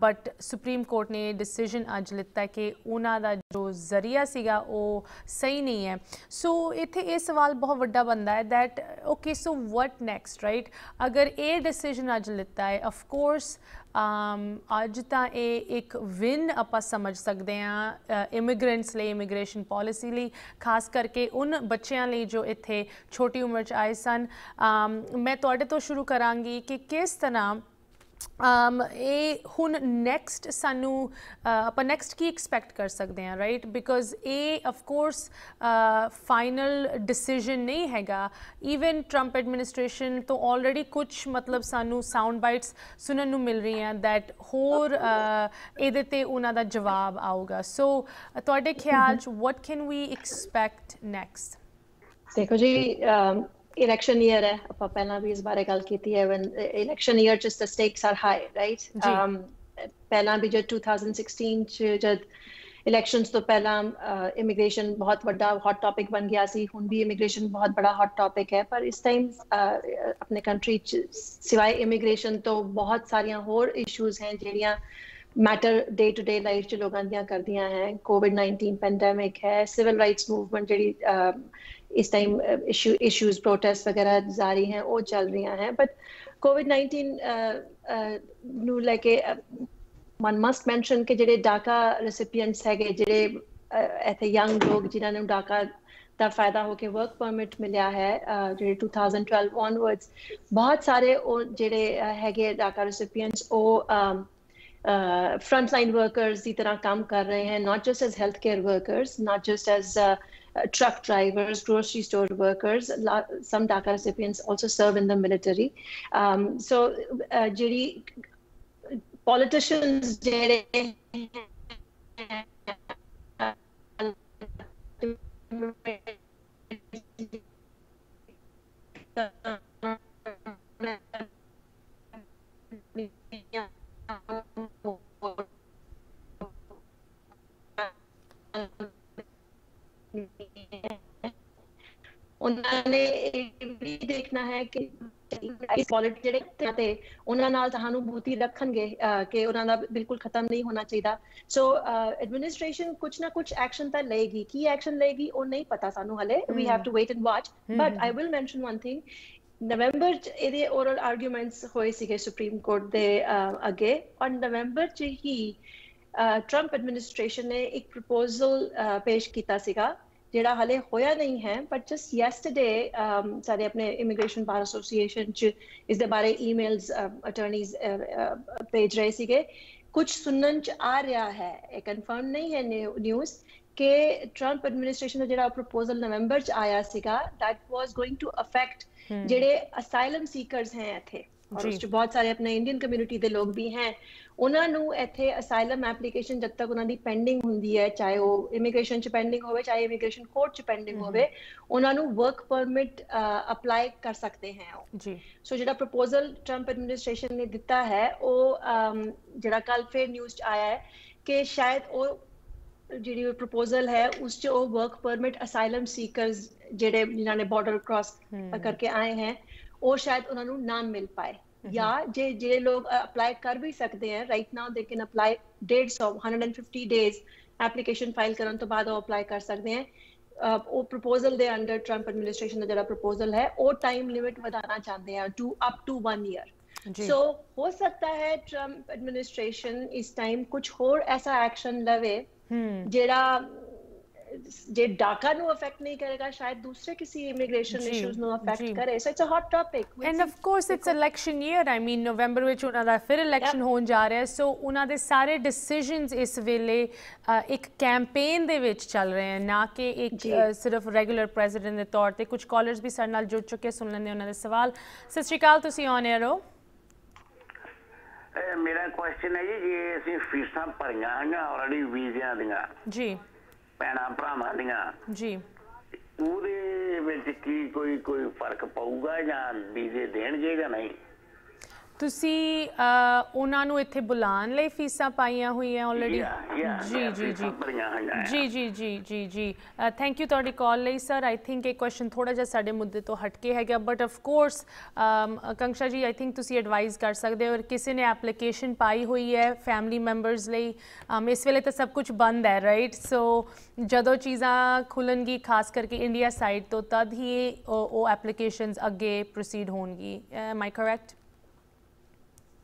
ਬਟ ਸੁਪਰੀਮ ਕੋਰਟ ਨੇ ਡਿਸੀਜਨ ਅੱਜ ਲਿੱਤਾ ਕਿ ਉਹਨਾਂ ਦਾ ਜੋ ਜ਼ਰੀਆ ਸੀਗਾ ਉਹ ਸਹੀ ਨਹੀਂ ਹੈ। ਸੋ ਇੱਥੇ ਇਹ ਸਵਾਲ ਬਹੁਤ ਵੱਡਾ ਬੰਦਾ ਹੈ that okay so what next right ਅਗਰ ਇਹ ਡਿਸੀਜਨ ਅੱਜ ਲਿੱਤਾ ਹੈ ਆਫ ਕੋਰਸ ਅੱਜ ਤਾਂ ਇਹ ਇੱਕ ਵਿਨ ਆਪਾਂ ਸਮਝ ਸਕਦੇ ਹਾਂ ਇਮੀਗ੍ਰੈਂਟਸ ਲਈ ਇਮੀਗ੍ਰੇਸ਼ਨ ਪਾਲਿਸੀ ਲਈ, ਖਾਸ ਕਰਕੇ ਉਹਨਾਂ ਬੱਚਿਆਂ ਲਈ ਜੋ ਇੱਥੇ ਛੋਟੀ ਉਮਰ 'ਚ ਆਏ ਸਨ। ਮੈਂ ਤੁਹਾਡੇ ਤੋਂ ਸ਼ੁਰੂ ਕਰਾਂਗੀ ਕਿ ਕਿਸ ਤਰ੍ਹਾਂ ਇਹ ਹੁਣ ਨੈਕਸਟ ਸਾਨੂੰ ਆਪਾਂ ਨੈਕਸਟ ਕੀ ਐਕਸਪੈਕਟ ਕਰ ਸਕਦੇ ਹਾਂ ਰਾਈਟ ਬਿਕਾਜ਼ ਇਹ ਆਫ ਕੋਰਸ ਫਾਈਨਲ ਡਿਸੀਜਨ ਨਹੀਂ ਹੈਗਾ। ਇਵਨ ਟਰੰਪ ਐਡਮਿਨਿਸਟ੍ਰੇਸ਼ਨ ਤੋਂ ਆਲਰੇਡੀ ਕੁਝ ਮਤਲਬ ਸਾਨੂੰ ਸਾਊਂਡ ਬਾਈਟਸ ਸੁਣਨ ਨੂੰ ਮਿਲ ਰਹੀਆਂ ਦੈਟ ਹੋਰ ਇਹਦੇ ਤੇ ਉਹਨਾਂ ਦਾ ਜਵਾਬ ਆਊਗਾ। ਸੋ ਤੁਹਾਡੇ ਖਿਆਲ ਚ what can we expect next ਦੇਖੋ ਜੀ ਇਲੈਕਸ਼ਨ ਈਅਰ ਹੈ ਆਪਾਂ ਪਹਿਲਾਂ ਵੀ ਇਸ ਬਾਰੇ ਗੱਲ ਕੀਤੀ ਹੈ ਵਨ ਇਲੈਕਸ਼ਨ ਈਅਰ ਚ the stakes are high right ਪਹਿਲਾਂ ਵੀ ਜਦ 2016 ਚ ਜਦ ਇਲੈਕਸ਼ਨਸ ਤੋਂ ਪਹਿਲਾਂ ਇਮੀਗ੍ਰੇਸ਼ਨ ਬਹੁਤ ਵੱਡਾ ਹੌਟ ਟਾਪਿਕ ਬਣ ਗਿਆ ਸੀ ਹੁਣ ਵੀ ਇਮੀਗ੍ਰੇਸ਼ਨ ਬਹੁਤ ਬੜਾ ਹੌਟ ਟਾਪਿਕ ਹੈ ਪਰ ਇਸ ਟਾਈਮ ਆਪਣੇ ਕੰਟਰੀ ਚ ਸਿਵਾਏ ਇਮੀਗ੍ਰੇਸ਼ਨ ਤੋਂ ਬਹੁਤ ਸਾਰੀਆਂ ਹੋਰ ਇਸ਼ੂਜ਼ ਹਨ ਜਿਹੜੀਆਂ matter day to day life ਚ ਲੋਕਾਂ ਦੀਆਂ ਕਰਦੀਆਂ ਹੈ ਕੋਵਿਡ 19 ਪੈਂਡੇਮਿਕ ਹੈ ਸਿਵਲ ਰਾਈਟਸ ਮੂਵਮੈਂਟ ਜਿਹੜੀ इस टाइम इश्यूज प्रोटेस्ट वगैरह जारी हैं वो चल रही हैं बट कोविड 19 ਨੂੰ ਲੈ ਕੇ ਮਨ ਮਸਟ ਮੈਂਸ਼ਨ ਕਿ ਜਿਹੜੇ ਡਾਕਾ ਰੈਸਿਪੀਐਂਟਸ ਹੈਗੇ ਜਿਹੜੇ ਇੱਥੇ ਯੰਗ ਲੋਕ ਜਿਨ੍ਹਾਂ ਨੂੰ ਡਾਕਾ ਦਾ ਫਾਇਦਾ ਹੋ ਕੇ ਵਰਕ ਪਰਮਿਟ ਮਿਲਿਆ ਹੈ ਜਿਹੜੇ 2012 ਔਨਵਰਡਸ ਬਹੁਤ ਸਾਰੇ ਉਹ ਜਿਹੜੇ ਹੈਗੇ ਡਾਕਾ ਰੈਸਿਪੀਐਂਟਸ ਉਹ ਫਰੰਟਲਾਈਨ ਵਰਕਰਸ ਦੀ ਤਰ੍ਹਾਂ ਕੰਮ ਕਰ ਰਹੇ ਹਨ not just as health care workers not just as uh, truck drivers, grocery store workers. Some DACA recipients also serve in the military. Um, so, uh, jiri politicians jere ਉਹਨਾਂ ਨੇ ਇਹ ਵੀ ਦੇਖਣਾ ਹੈ ਕਿ ਇਸ ਪੋਲਿਟ ਜਿਹੜੇ ਤੇ ਉਹਨਾਂ ਨਾਲ ਸਹਾਨੁਭੂਤੀ ਰੱਖਣਗੇ ਕਿ ਉਹਨਾਂ ਦਾ ਬਿਲਕੁਲ ਖਤਮ ਨਹੀਂ ਹੋਣਾ ਚਾਹੀਦਾ। ਸੋ ਐਡਮਿਨਿਸਟ੍ਰੇਸ਼ਨ ਕੁਝ ਨਾ ਕੁਝ ਐਕਸ਼ਨ ਤਾਂ ਲਏਗੀ। ਕੀ ਐਕਸ਼ਨ ਲਏਗੀ ਉਹ ਨਹੀਂ ਪਤਾ ਸਾਨੂੰ ਹਲੇ। We have to wait and watch but I will mention one thing ਨਵੰਬਰ ਚ ਇਹਦੇ ਓਰਲ ਆਰਗੂਮੈਂਟਸ ਹੋਏ ਸੀਗੇ ਸੁਪਰੀਮ ਕੋਰਟ ਦੇ ਅੱਗੇ। ਔਰ ਨਵੰਬਰ ਚ ਹੀ ਟਰੰਪ ਐਡਮਿਨਿਸਟ੍ਰੇਸ਼ਨ ਨੇ ਇੱਕ ਪ੍ਰਪੋਜ਼ਲ ਪੇਸ਼ ਕੀਤਾ ਸੀਗਾ। ਜਿਹੜਾ ਹਲੇ ਹੋਇਆ ਨਹੀਂ ਹੈ ਬਟ ਜਸਟ ਯੈਸਟਰਡੇ ਸਾਡੇ ਆਪਣੇ ਇਮੀਗ੍ਰੇਸ਼ਨ ਬਾਰ ਐਸੋਸੀਏਸ਼ਨ ਚ ਇਸ ਦੇ ਬਾਰੇ ਈਮੇਲਸ ਅਟਾਰਨੀਜ਼ ਭੇਜ ਰਹੇ ਸੀਗੇ। ਕੁਝ ਸੁਣਨ ਚ ਆ ਰਿਹਾ ਹੈ ਇਹ ਕਨਫਰਮ ਨਹੀਂ ਹੈ ਨਿਊਜ਼ ਕਿ ਟਰੰਪ ਐਡਮਿਨਿਸਟ੍ਰੇਸ਼ਨ ਦਾ ਜਿਹੜਾ ਪ੍ਰਪੋਜ਼ਲ ਨਵੰਬਰ ਚ ਆਇਆ ਸੀਗਾ that was going to affect ਜਿਹੜੇ ਅਸਾਈਲਮ ਸੀਕਰਸ ਹੈ ਇੱਥੇ। ਔਰ ਉਸ ਚ ਬਹੁਤ ਸਾਰੇ ਆਪਣੇ ਇੰਡੀਅਨ ਕਮਿਊਨਿਟੀ ਦੇ ਲੋਕ ਵੀ ਹੈ। ਉਹਨਾਂ ਨੂੰ ਇੱਥੇ ਅਸਾਈਲਮ ਐਪਲੀਕੇਸ਼ਨ ਜਦ ਤੱਕ ਉਹਨਾਂ ਦੀ ਪੈਂਡਿੰਗ ਹੁੰਦੀ ਹੈ ਚਾਹੇ ਉਹ ਇਮੀਗ੍ਰੇਸ਼ਨ ਚ ਪੈਂਡਿੰਗ ਹੋਵੇ ਚਾਹੇ ਇਮੀਗ੍ਰੇਸ਼ਨ ਕੋਰਟ ਚ ਪੈਂਡਿੰਗ ਹੋਵੇ ਉਹਨਾਂ ਨੂੰ ਵਰਕ ਪਰਮਿਟ ਅਪਲਾਈ ਕਰ ਸਕਦੇ ਹੈ ਉਹ। ਜੀ। ਸੋ ਜਿਹੜਾ ਪ੍ਰਪੋਜ਼ਲ ਟਰੰਪ ਐਡਮਿਨਿਸਟ੍ਰੇਸ਼ਨ ਨੇ ਦਿੱਤਾ ਹੈ ਉਹ ਜਿਹੜਾ ਕੱਲ ਫੇਰ ਨਿਊਜ਼ ਚ ਆਇਆ ਹੈ ਕਿ ਸ਼ਾਇਦ ਉਹ ਜਿਹੜੀ ਪ੍ਰਪੋਜ਼ਲ ਹੈ ਉਸ ਚ ਉਹ ਵਰਕ ਪਰਮਿਟ ਅਸਾਈਲਮ ਸੀਕਰਸ ਜਿਹੜੇ ਜਿਨ੍ਹਾਂ ਨੇ ਬਾਰਡਰ ਕ੍ਰਾਸ ਕਰਕੇ ਆਏ हैं ਉਹ ਸ਼ਾਇਦ ਉਹਨਾਂ ਨੂੰ ਨਾ ਮਿਲ ਪਾਏ। ਜਾਂ ਜੇ ਜਿਹੜੇ ਲੋਕ ਅਪਲਾਈ ਕਰ ਵੀ ਸਕਦੇ ਹੈ right now they can apply 150 150 days application file ਕਰਨ ਤੋਂ ਬਾਅਦ ਉਹ ਅਪਲਾਈ ਕਰ ਸਕਦੇ ਹੈ ਉਹ ਪ੍ਰਪੋਜ਼ਲ ਦੇ ਅੰਡਰ ਟਰੰਪ ਐਡਮਿਨਿਸਟ੍ਰੇਸ਼ਨ ਦਾ ਜਿਹੜਾ ਪ੍ਰਪੋਜ਼ਲ ਹੈ ਉਹ ਟਾਈਮ ਲਿਮਿਟ ਵਧਾਉਣਾ ਚਾਹੁੰਦੇ ਆ to up to 1 year so ਹੋ ਸਕਦਾ ਹੈ ਟਰੰਪ ਐਡਮਿਨਿਸਟ੍ਰੇਸ਼ਨ ਇਸ ਟਾਈਮ ਕੁਝ ਹੋਰ ਐਸਾ ਐਕਸ਼ਨ ਲਵੇ ਜਿਹੜਾ ਜੇ ਡਾਕਾ ਨੂੰ ਅਫੈਕਟ ਨਹੀਂ ਕਰੇਗਾ ਸ਼ਾਇਦ ਦੂਸਰੇ ਕਿਸੇ ਇਮੀਗ੍ਰੇਸ਼ਨ ਇਸ਼ੂਜ਼ ਨੂੰ ਅਫੈਕਟ ਕਰੇ। So it's a hot topic and of course it's election year I mean ਨਵੰਬਰ ਵਿੱਚ ਉਹਨਾਂ ਦਾ ਫਿਰ ਇਲੈਕਸ਼ਨ ਹੋਣ ਜਾ ਰਿਹਾ ਸੋ ਉਹਨਾਂ ਦੇ ਸਾਰੇ ਡਿਸੀਜਨਸ ਇਸ ਵੇਲੇ ਇੱਕ ਕੈਂਪੇਨ ਦੇ ਵਿੱਚ ਚੱਲ ਰਹੇ ਹਨ ਨਾ ਕਿ ਇੱਕ ਸਿਰਫ ਰੈਗੂਲਰ ਪ੍ਰੈਜ਼ੀਡੈਂਟ ਦੇ ਤੌਰ ਤੇ ਕੁਝ ਕਾਲਰਸ ਵੀ ਸਾਡੇ ਨਾਲ ਜੁੜ ਚੁੱਕੇ ਸੁਣ ਲੈਂਦੇ ਉਹਨਾਂ ਦੇ ਸਵਾਲ। ਸਤਿ ਸ਼੍ਰੀ ਅਕਾਲ ਤੁਸੀਂ ਔਨ 에ਅਰ ਹੋ ਮੇਰਾ ਕੁਐਸਚਨ ਹੈ ਜੀ ਜੇ ਅਸੀਂ ਫੀਸਾਂ ਭਰੀਆਂ ਹਨ ਆਲਰੇਡੀ ਵੀਜ਼ਿਆਂ ਦੀਆਂ ਜੀ। ਭੈਣਾਂ ਭਰਾਵਾਂ ਦੀਆਂ। ਜੀ। ਉਹਦੇ ਵਿੱਚ ਕੀ ਕੋਈ ਕੋਈ ਫ਼ਰਕ ਪਊਗਾ ਜਾਂ ਵੀਜ਼ੇ ਦੇਣਗੇ ਜਾਂ ਨਹੀਂ? ਤੁਸੀਂ ਉਹਨਾਂ ਨੂੰ ਇੱਥੇ ਬੁਲਾਉਣ ਲਈ ਫੀਸਾਂ ਪਾਈਆਂ ਹੋਈਆਂ ਆਲਰੇਡੀ ਜੀ ਜੀ ਜੀ। ਜੀ ਜੀ ਜੀ ਜੀ ਜੀ। ਥੈਂਕ ਯੂ ਤੁਹਾਡੀ ਕਾਲ ਲਈ ਸਰ ਆਈ ਥਿੰਕ ਇਹ ਕੁਐਸਚਨ ਥੋੜਾ ਜਿਹਾ ਸਾਡੇ ਮੁੱਦੇ ਤੋਂ ਹਟ ਕੇ ਹੈਗਾ ਬਟ ਆਫ ਕੋਰਸ ਕੰਕਸ਼ਾ ਜੀ ਆਈ ਥਿੰਕ ਤੁਸੀਂ ਐਡਵਾਈਸ ਕਰ ਸਕਦੇ ਹੋ ਔਰ ਕਿਸੇ ਨੇ ਐਪਲੀਕੇਸ਼ਨ ਪਾਈ ਹੋਈ ਹੈ ਫੈਮਿਲੀ ਮੈਂਬਰਸ ਲਈ ਇਸ ਵੇਲੇ ਤਾਂ ਸਭ ਕੁਝ ਬੰਦ ਹੈ ਰਾਈਟ ਸੋ ਜਦੋਂ ਚੀਜ਼ਾਂ ਖੁੱਲਣਗੀ ਖਾਸ ਕਰਕੇ ਇੰਡੀਆ ਸਾਈਡ ਤੋਂ ਤਦ ਹੀ ਉਹ ਉਹ ਐਪਲੀਕੇਸ਼ਨਸ ਅੱਗੇ ਪ੍ਰੋਸੀਡ ਹੋਣਗੀ। ਐਮ ਆਈ ਕਰੈਕਟ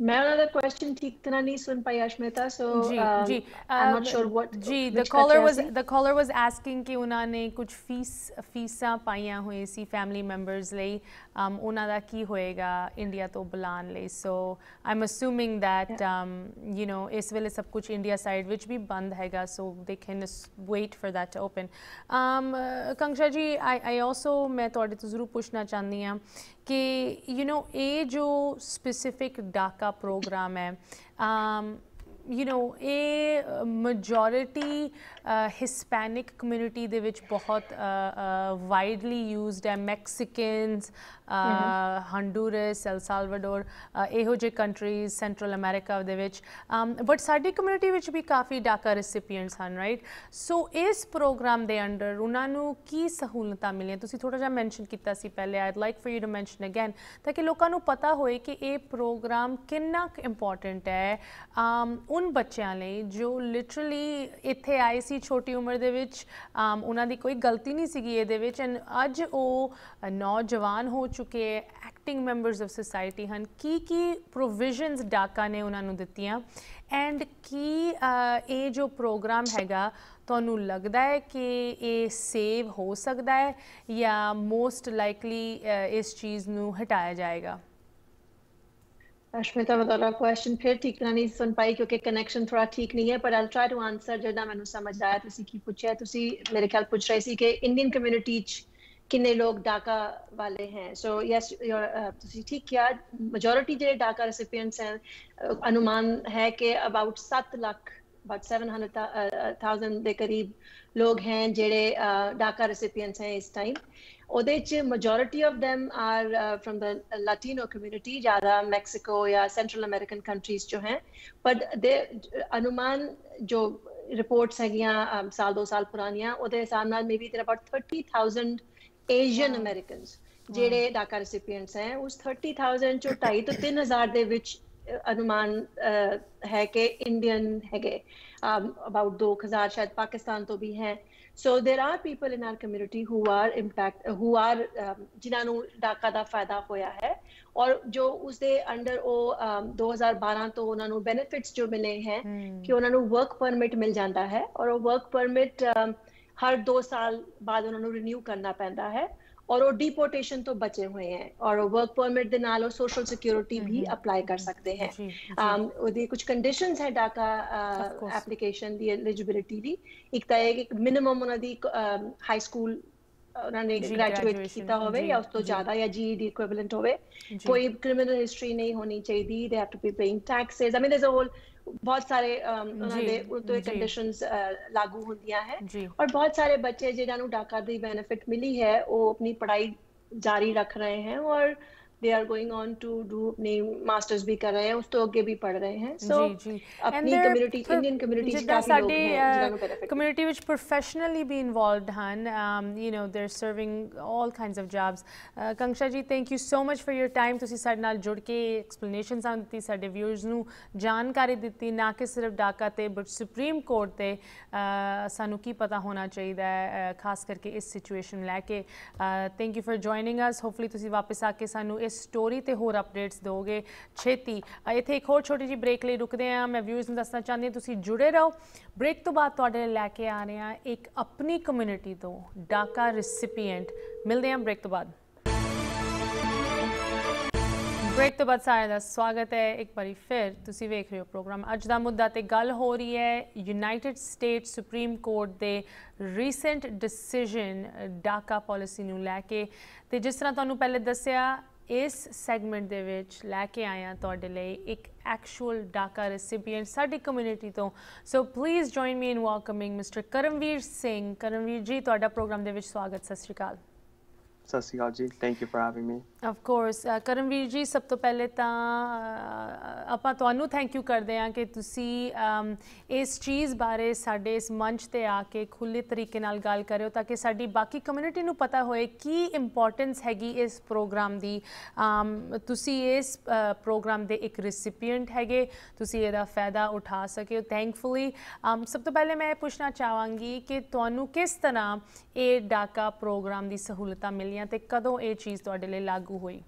ਮੈਂ ਉਹਨਾਂ ਦਾ ਕੁਐਸਚਨ ਠੀਕ ਤਰ੍ਹਾਂ ਨਹੀਂ ਸੁਣ ਪਾਈ ਅਸ਼ਮਿਤਾ ਸੋ ਜੀ um, ਜੀ ਆਮ ਨਾਟ ਸ਼ੋਰ ਵਾਟ ਜੀ the caller was the caller was asking ਕਿ ਉਹਨਾਂ ਨੇ ਕੁਝ ਫੀਸ ਫੀਸਾਂ ਪਾਈਆਂ ਹੋਏ ਸੀ ਫੈਮਿਲੀ ਮੈਂਬਰਸ ਲਈ। um ਉਹਨਾਂ ਦਾ ਕੀ ਹੋਏਗਾ ਇੰਡੀਆ ਤੋਂ ਬੁਲਾਉਣ ਲਈ? So I'm assuming that um you know ਇਸ ਵੇਲੇ ਸਭ ਕੁਝ ਇੰਡੀਆ ਸਾਈਡ ਵਿੱਚ ਵੀ ਬੰਦ ਹੈਗਾ so they can wait for that to open um Kanksha ji I I also ਮੈਂ ਤੁਹਾਡੇ ਤੋਂ ਜ਼ਰੂਰ ਪੁੱਛਣਾ ਚਾਹੁੰਦੀ ਆ ਕਿ ਯੂ نو ਇਹ ਜੋ ਸਪੈਸੀਫਿਕ ਡਾਕਾ ਪ੍ਰੋਗਰਾਮ ਹੈ। um, ਯੂ نو ਇਹ ਮੈਜੋਰਿਟੀ ਹਿਸਪੈਨਿਕ ਕਮਿਊਨਿਟੀ ਦੇ ਵਿੱਚ ਬਹੁਤ ਵਾਈਡਲੀ ਯੂਜ਼ਡ ਹੈ। ਮੈਕਸੀਕਨਸ ਹੰਡੂਰਸ ਐਲ ਸਾਲਵਾਡੋਰ ਇਹੋ ਜਿਹੇ ਕੰਟਰੀਜ਼ ਸੈਂਟਰਲ ਅਮਰੀਕਾ ਦੇ ਵਿੱਚ। ਬਟ ਸਾਡੀ ਕਮਿਊਨਿਟੀ ਵਿੱਚ ਵੀ ਕਾਫੀ ਡਾਕਾ ਰੈਸਿਪੀਐਂਟਸ ਹਨ ਰਾਈਟ ਸੋ ਇਸ ਪ੍ਰੋਗਰਾਮ ਦੇ ਅੰਡਰ ਉਹਨਾਂ ਨੂੰ ਕੀ ਸਹੂਲਤਾਂ ਮਿਲੀਆਂ? ਤੁਸੀਂ ਥੋੜਾ ਜਿਹਾ ਮੈਂਸ਼ਨ ਕੀਤਾ ਸੀ ਪਹਿਲੇ। I'd like for you to mention again ਤਾਂ ਕਿ ਲੋਕਾਂ ਨੂੰ ਪਤਾ ਹੋਏ ਕਿ ਇਹ ਪ੍ਰੋਗਰਾਮ ਕਿੰਨਾ ਇੰਪੋਰਟੈਂਟ ਹੈ। ਉਨ ਬੱਚਿਆਂ ਲਈ ਜੋ ਲਿਟਰਲੀ ਇੱਥੇ ਆਏ ਸੀ ਛੋਟੀ ਉਮਰ ਦੇ ਵਿੱਚ um, ਉਹਨਾਂ ਦੀ ਕੋਈ ਗਲਤੀ ਨਹੀਂ ਸੀਗੀ ਇਹਦੇ ਵਿੱਚ ਐਂਡ ਅੱਜ ਉਹ ਨੌਜਵਾਨ ਹੋ ਚੁੱਕੇ ਐਕਟਿੰਗ ਮੈਂਬਰਸ ਆਫ ਸੋਸਾਇਟੀ ਹਨ। ਕੀ ਕੀ ਪ੍ਰੋਵੀਜ਼ਨਸ ਡਾਕਾ ਨੇ ਉਹਨਾਂ ਨੂੰ ਦਿੱਤੀਆਂ? ਐਂਡ ਕੀ ਇਹ ਜੋ ਪ੍ਰੋਗਰਾਮ ਹੈਗਾ ਤੁਹਾਨੂੰ ਲੱਗਦਾ ਹੈ ਕਿ ਇਹ ਸੇਵ ਹੋ ਸਕਦਾ ਹੈ ਜਾਂ ਮੋਸਟ ਲਾਈਕਲੀ ਇਸ ਚੀਜ਼ ਨੂੰ ਹਟਾਇਆ ਜਾਏਗਾ? ਅਸ਼ਮਿਤਾ ਤੁਹਾਡਾ ਕੁਐਸਚਨ ਫਿਰ ਠੀਕ ਤਰ੍ਹਾਂ ਨਹੀਂ ਸੁਣ ਪਾਈ ਕਿਉਂਕਿ ਕਨੈਕਸ਼ਨ ਥੋੜਾ ਠੀਕ ਨਹੀਂ ਹੈ ਪਰ ਆਈਲ ਟ੍ਰਾਈ ਟੂ ਆਨਸਰ ਜਿਹੜਾ ਮੈਨੂੰ ਸਮਝ ਆਇਆ ਤੁਸੀਂ ਕੀ ਪੁੱਛਿਆ ਤੁਸੀਂ ਮੇਰੇ ਖਿਆਲ ਪੁੱਛ ਰਹੇ ਸੀ ਕਿ ਇੰਡੀਅਨ ਕਮਿਊਨਿਟੀ ਚ ਕਿੰਨੇ ਲੋਕ ਡਾਕਾ ਵਾਲੇ ਹੈ ਸੋ ਯੈਸ ਤੁਸੀਂ ਠੀਕ ਕਿਹਾ ਮੈਜੋਰਿਟੀ ਜਿਹੜੇ ਡਾਕਾ ਰੈਸਿਪੀਐਂਟਸ ਹੈ ਅਨੁਮਾਨ ਹੈ ਕਿ ਅਬਾਊਟ 7 ਲੱਖ about 700,000 ਦੇ ਕਰੀਬ ਲੋਕ ਹੈ ਜਿਹੜੇ ਡਾਕਾ ਰੈਸਿਪੀਐਂਟਸ ਹੈ ਇਸ ਟਾਈਮ ਉਹਦੇ ਚ majority of them are from the Latino community ਜ਼ਿਆਦਾ ਮੈਕਸੀਕੋ ਜਾਂ ਸੈਂਟਰਲ ਅਮਰੀਕਨ ਕੰਟਰੀਜ਼ ਜੋ ਹੈ ਬਟ ਦੇ ਅਨੁਮਾਨ ਜੋ ਰਿਪੋਰਟਸ ਹੈਗੀਆਂ ਸਾਲ ਦੋ ਸਾਲ ਪੁਰਾਣੀਆਂ ਉਹਦੇ ਹਿਸਾਬ ਨਾਲ maybe are about 30000 Asian Americans ਜਿਹੜੇ ਡਾਕਾ ਰੈਸਿਪੀਐਂਟਸ ਹੈ ਉਸ 30000 ਚੋਂ 2.5 ਤੋਂ 3000 ਦੇ ਵਿੱਚ ਅਨੁਮਾਨ ਹੈ ਕਿ ਇੰਡੀਅਨ ਹੈਗੇ ਅਬਾਊਟ 2000 ਸ਼ਾਇਦ ਪਾਕਿਸਤਾਨ ਤੋਂ ਵੀ ਹੈ so there are people in our community who are impact who are um, ਜਿਨ੍ਹਾਂ ਨੂੰ ਡਾਕਾ ਦਾ ਫਾਇਦਾ ਹੋਇਆ ਹੈ ਔਰ ਜੋ ਉਸ ਦੇ ਅੰਡਰ ਉਹ um, 2012 ਤੋਂ ਉਹਨਾਂ ਨੂੰ ਬੈਨੀਫਿਟਸ ਜੋ ਮਿਲੇ ਹੈ ਕਿ ਉਹਨਾਂ ਨੂੰ ਵਰਕ ਪਰਮਿਟ ਮਿਲ ਜਾਂਦਾ ਹੈ ਔਰ ਉਹ ਵਰਕ ਪਰਮਿਟ ਹਰ 2 ਸਾਲ ਬਾਅਦ ਉਹਨਾਂ ਨੂੰ ਰਿਨਿਊ ਕਰਨਾ ਪੈਂਦਾ ਹੈ ਔਰ ਉਹ ਡਿਪੋਰਟੇਸ਼ਨ ਤੋਂ ਬਚੇ ਹੋਏ ਹੈ ਔਰ ਉਹ ਵਰਕ ਪਰਮਿਟ ਦੇ ਨਾਲ ਉਹ ਸੋਸ਼ਲ ਸਿਕਿਉਰਿਟੀ ਵੀ ਅਪਲਾਈ ਕਰ ਸਕਦੇ ਹੈ। ਉਹਦੀ ਕੁਝ ਕੰਡੀਸ਼ਨਸ ਹੈ ਡਾਕਾ. ਐਪਲੀਕੇਸ਼ਨ ਦੀ ਐਲੀਜੀਬਿਲਿਟੀ ਦੀ। ਇੱਕ ਤਾਂ ਇਹ ਕਿ ਮਿਨੀਮਮ ਉਹਨਾਂ ਦੀ ਹਾਈ ਸਕੂਲ ਉਹਨਾਂ ਨੇ ਗ੍ਰੈਜੂਏਟ ਕੀਤਾ ਹੋਵੇ ਜੀ, ਉਸ ਤੋਂ। ਜ਼ਿਆਦਾ ਜਾਂ ਜੀਈਡੀ ਇਕੁਇਵਲੈਂਟ ਹੋਵੇ। ਜੀ। ਕੋਈ ਕ੍ਰਿਮੀਨਲ ਹਿਸਟਰੀ ਨਹੀਂ ਹੋਣੀ ਚਾਹੀਦੀ। They have to be paying taxes I mean there's a whole ਬਹੁਤ ਸਾਰੇ ਉਹਨਾਂ ਦੇ ਉਤੋਂ ਕੰਡੀਸ਼ਨਸ ਲਾਗੂ ਹੁੰਦੀਆਂ ਹੈ ਔਰ ਬਹੁਤ ਸਾਰੇ ਬੱਚੇ ਜਿਨ੍ਹਾਂ ਨੂੰ ਡਾਕਾ ਦੀ ਬੈਨੀਫਿਟ ਮਿਲੀ ਹੈ ਉਹ ਆਪਣੀ ਪੜ੍ਹਾਈ ਜਾਰੀ ਰੱਖ ਰਹੇ ਹਨ ਔਰ they are going on to do अपने मास्टर्स भी कर रहे हैं उस तो ਅੱਗੇ ਵੀ ਪੜ ਰਹੇ ਹਨ ਸੋ ਆਪਣੀ ਕਮਿਊਨਿਟੀ ਇੰਡੀਅਨ ਕਮਿਊਨਿਟੀ ਚ ਕਾਫੀ ਲੋਕ ਹਨ ਜਿਨ੍ਹਾਂ ਨੂੰ ਬੈਨੀਫਿਟ ਕਮਿਊਨਿਟੀ ਵਿੱਚ ਪ੍ਰੋਫੈਸ਼ਨਲੀ ਵੀ ਇਨਵੋਲਵਡ ਹਨ you know they are serving all kinds of jobs Kanksha ji thank you so much for your time ਤੁਸੀਂ ਸਾਡੇ ਨਾਲ ਜੁੜ ਕੇ ਐਕਸਪਲੇਨੇਸ਼ਨ ਸਾਨੂੰ ਦਿੱਤੀ ਸਾਡੇ ਵਿਊਅਰਸ ਨੂੰ ਜਾਣਕਾਰੀ ਦਿੱਤੀ ਨਾ ਕਿ ਸਿਰਫ ਡਾਕਾ ਤੇ ਬਟ ਸੁਪਰੀਮ ਕੋਰਟ ਤੇ ਸਾਨੂੰ ਕੀ ਪਤਾ ਹੋਣਾ ਚਾਹੀਦਾ ਹੈ ਖਾਸ ਕਰਕੇ ਇਸ ਸਿਚੁਏਸ਼ਨ ਲੈ ਕੇ thank you for joining us hopefully ਤੁਸੀਂ ਵਾਪਸ ਆ ਕੇ ਸਾਨੂੰ ਇਸ ਸਟੋਰੀ ਤੇ ਹੋਰ ਅਪਡੇਟਸ ਦਿਓਗੇ। ਛੇਤੀ। ਇੱਥੇ ਇੱਕ ਹੋਰ ਛੋਟੀ ਜਿਹੀ ਬ੍ਰੇਕ ਲਈ ਰੁਕਦੇ ਹਾਂ ਮੈਂ ਵਿਊਜ਼ ਨੂੰ ਦੱਸਣਾ ਚਾਹੁੰਦੀ ਹਾਂ, ਤੁਸੀਂ ਜੁੜੇ ਰਹੋ। ਬ੍ਰੇਕ ਤੋਂ ਬਾਅਦ ਤੁਹਾਡੇ ਲਈ ਲੈ ਕੇ ਆ ਰਹੇ ਹਾਂ ਇੱਕ ਆਪਣੀ ਕਮਿਊਨਿਟੀ ਤੋਂ ਡਾਕਾ ਰੈਸਿਪੀਐਂਟ ਮਿਲਦੇ ਹਾਂ ਬ੍ਰੇਕ ਤੋਂ ਬਾਅਦ। ਬ੍ਰੇਕ ਤੋਂ ਬਾਅਦ ਸਾਰਿਆਂ ਦਾ ਸਵਾਗਤ ਹੈ। ਇੱਕ ਵਾਰੀ ਫਿਰ ਤੁਸੀਂ ਵੇਖ ਰਹੇ ਹੋ ਪ੍ਰੋਗਰਾਮ ਅੱਜ ਦਾ ਮੁੱਦਾ ਤੇ ਗੱਲ ਹੋ ਰਹੀ ਹੈ ਯੂਨਾਈਟਿਡ ਸਟੇਟ ਸੁਪਰੀਮ ਕੋਰਟ ਦੇ ਰੀਸੈਂਟ ਡਿਸੀਜਨ ਡਾਕਾ ਪਾਲਿਸੀ ਨੂੰ ਲੈ ਕੇ। ਤੇ ਜਿਸ ਤਰ੍ਹਾਂ ਤੁਹਾਨੂੰ ਪਹਿਲੇ ਦੱਸਿਆ ਇਸ ਸੈਗਮੈਂਟ ਦੇ ਵਿੱਚ ਲੈ ਕੇ ਆਇਆ ਤੁਹਾਡੇ ਲਈ ਇੱਕ ਐਕਚੁਅਲ ਡਾਕਾ ਰੈਸਿਪੀਐਂਟ ਸਾਡੀ ਕਮਿਊਨਿਟੀ ਤੋਂ। So please join me in welcoming mister Karamvir Singh Karamvir ji, ਤੁਹਾਡਾ ਪ੍ਰੋਗਰਾਮ ਦੇ ਵਿੱਚ ਸਵਾਗਤ, ਸਤਿ ਸ਼੍ਰੀ ਅਕਾਲ। ਸਤਿ ਸ਼੍ਰੀ ਅਕਾਲ ਜੀ thank you for having me of course Karamvir ji, ਸਭ ਤੋਂ ਪਹਿਲੇ ਤਾਂ ਆਪਾਂ ਤੁਹਾਨੂੰ ਥੈਂਕ ਯੂ ਕਰਦੇ ਹਾਂ ਕਿ ਤੁਸੀਂ ਇਸ ਚੀਜ਼ ਬਾਰੇ ਸਾਡੇ ਇਸ ਮੰਚ ਤੇ ਆ ਕੇ ਖੁੱਲੇ ਤਰੀਕੇ ਨਾਲ ਗੱਲ ਕਰਿਓ ਤਾਂ ਕਿ ਸਾਡੀ ਬਾਕੀ ਕਮਿਊਨਿਟੀ ਨੂੰ ਪਤਾ ਹੋਏ ਕੀ ਇੰਪੋਰਟੈਂਸ ਹੈਗੀ ਇਸ ਪ੍ਰੋਗਰਾਮ ਦੀ। ਤੁਸੀਂ ਇਸ ਪ੍ਰੋਗਰਾਮ ਦੇ ਇੱਕ ਰੈਸਿਪੀਐਂਟ ਹੈਗੇ, ਤੁਸੀਂ ਇਹਦਾ ਫਾਇਦਾ ਉਠਾ ਸਕਿਓ ਥੈਂਕਫੁਲੀ ਸਭ ਤੋਂ ਪਹਿਲੇ ਮੈਂ ਇਹ ਪੁੱਛਣਾ ਚਾਹਾਂਗੀ ਕਿ ਤੁਹਾਨੂੰ ਕਿਸ ਤਰ੍ਹਾਂ ਇਹ ਡਾਕਾ ਪ੍ਰੋਗਰਾਮ ਦੀ ਸਹੂਲਤਾਂ ਮਿਲੀਆਂ ਤੇ ਕਦੋਂ ਇਹ ਚੀਜ਼ ਤੁਹਾਡੇ ਲਈ ਲਾਗੂ ਹੋਈ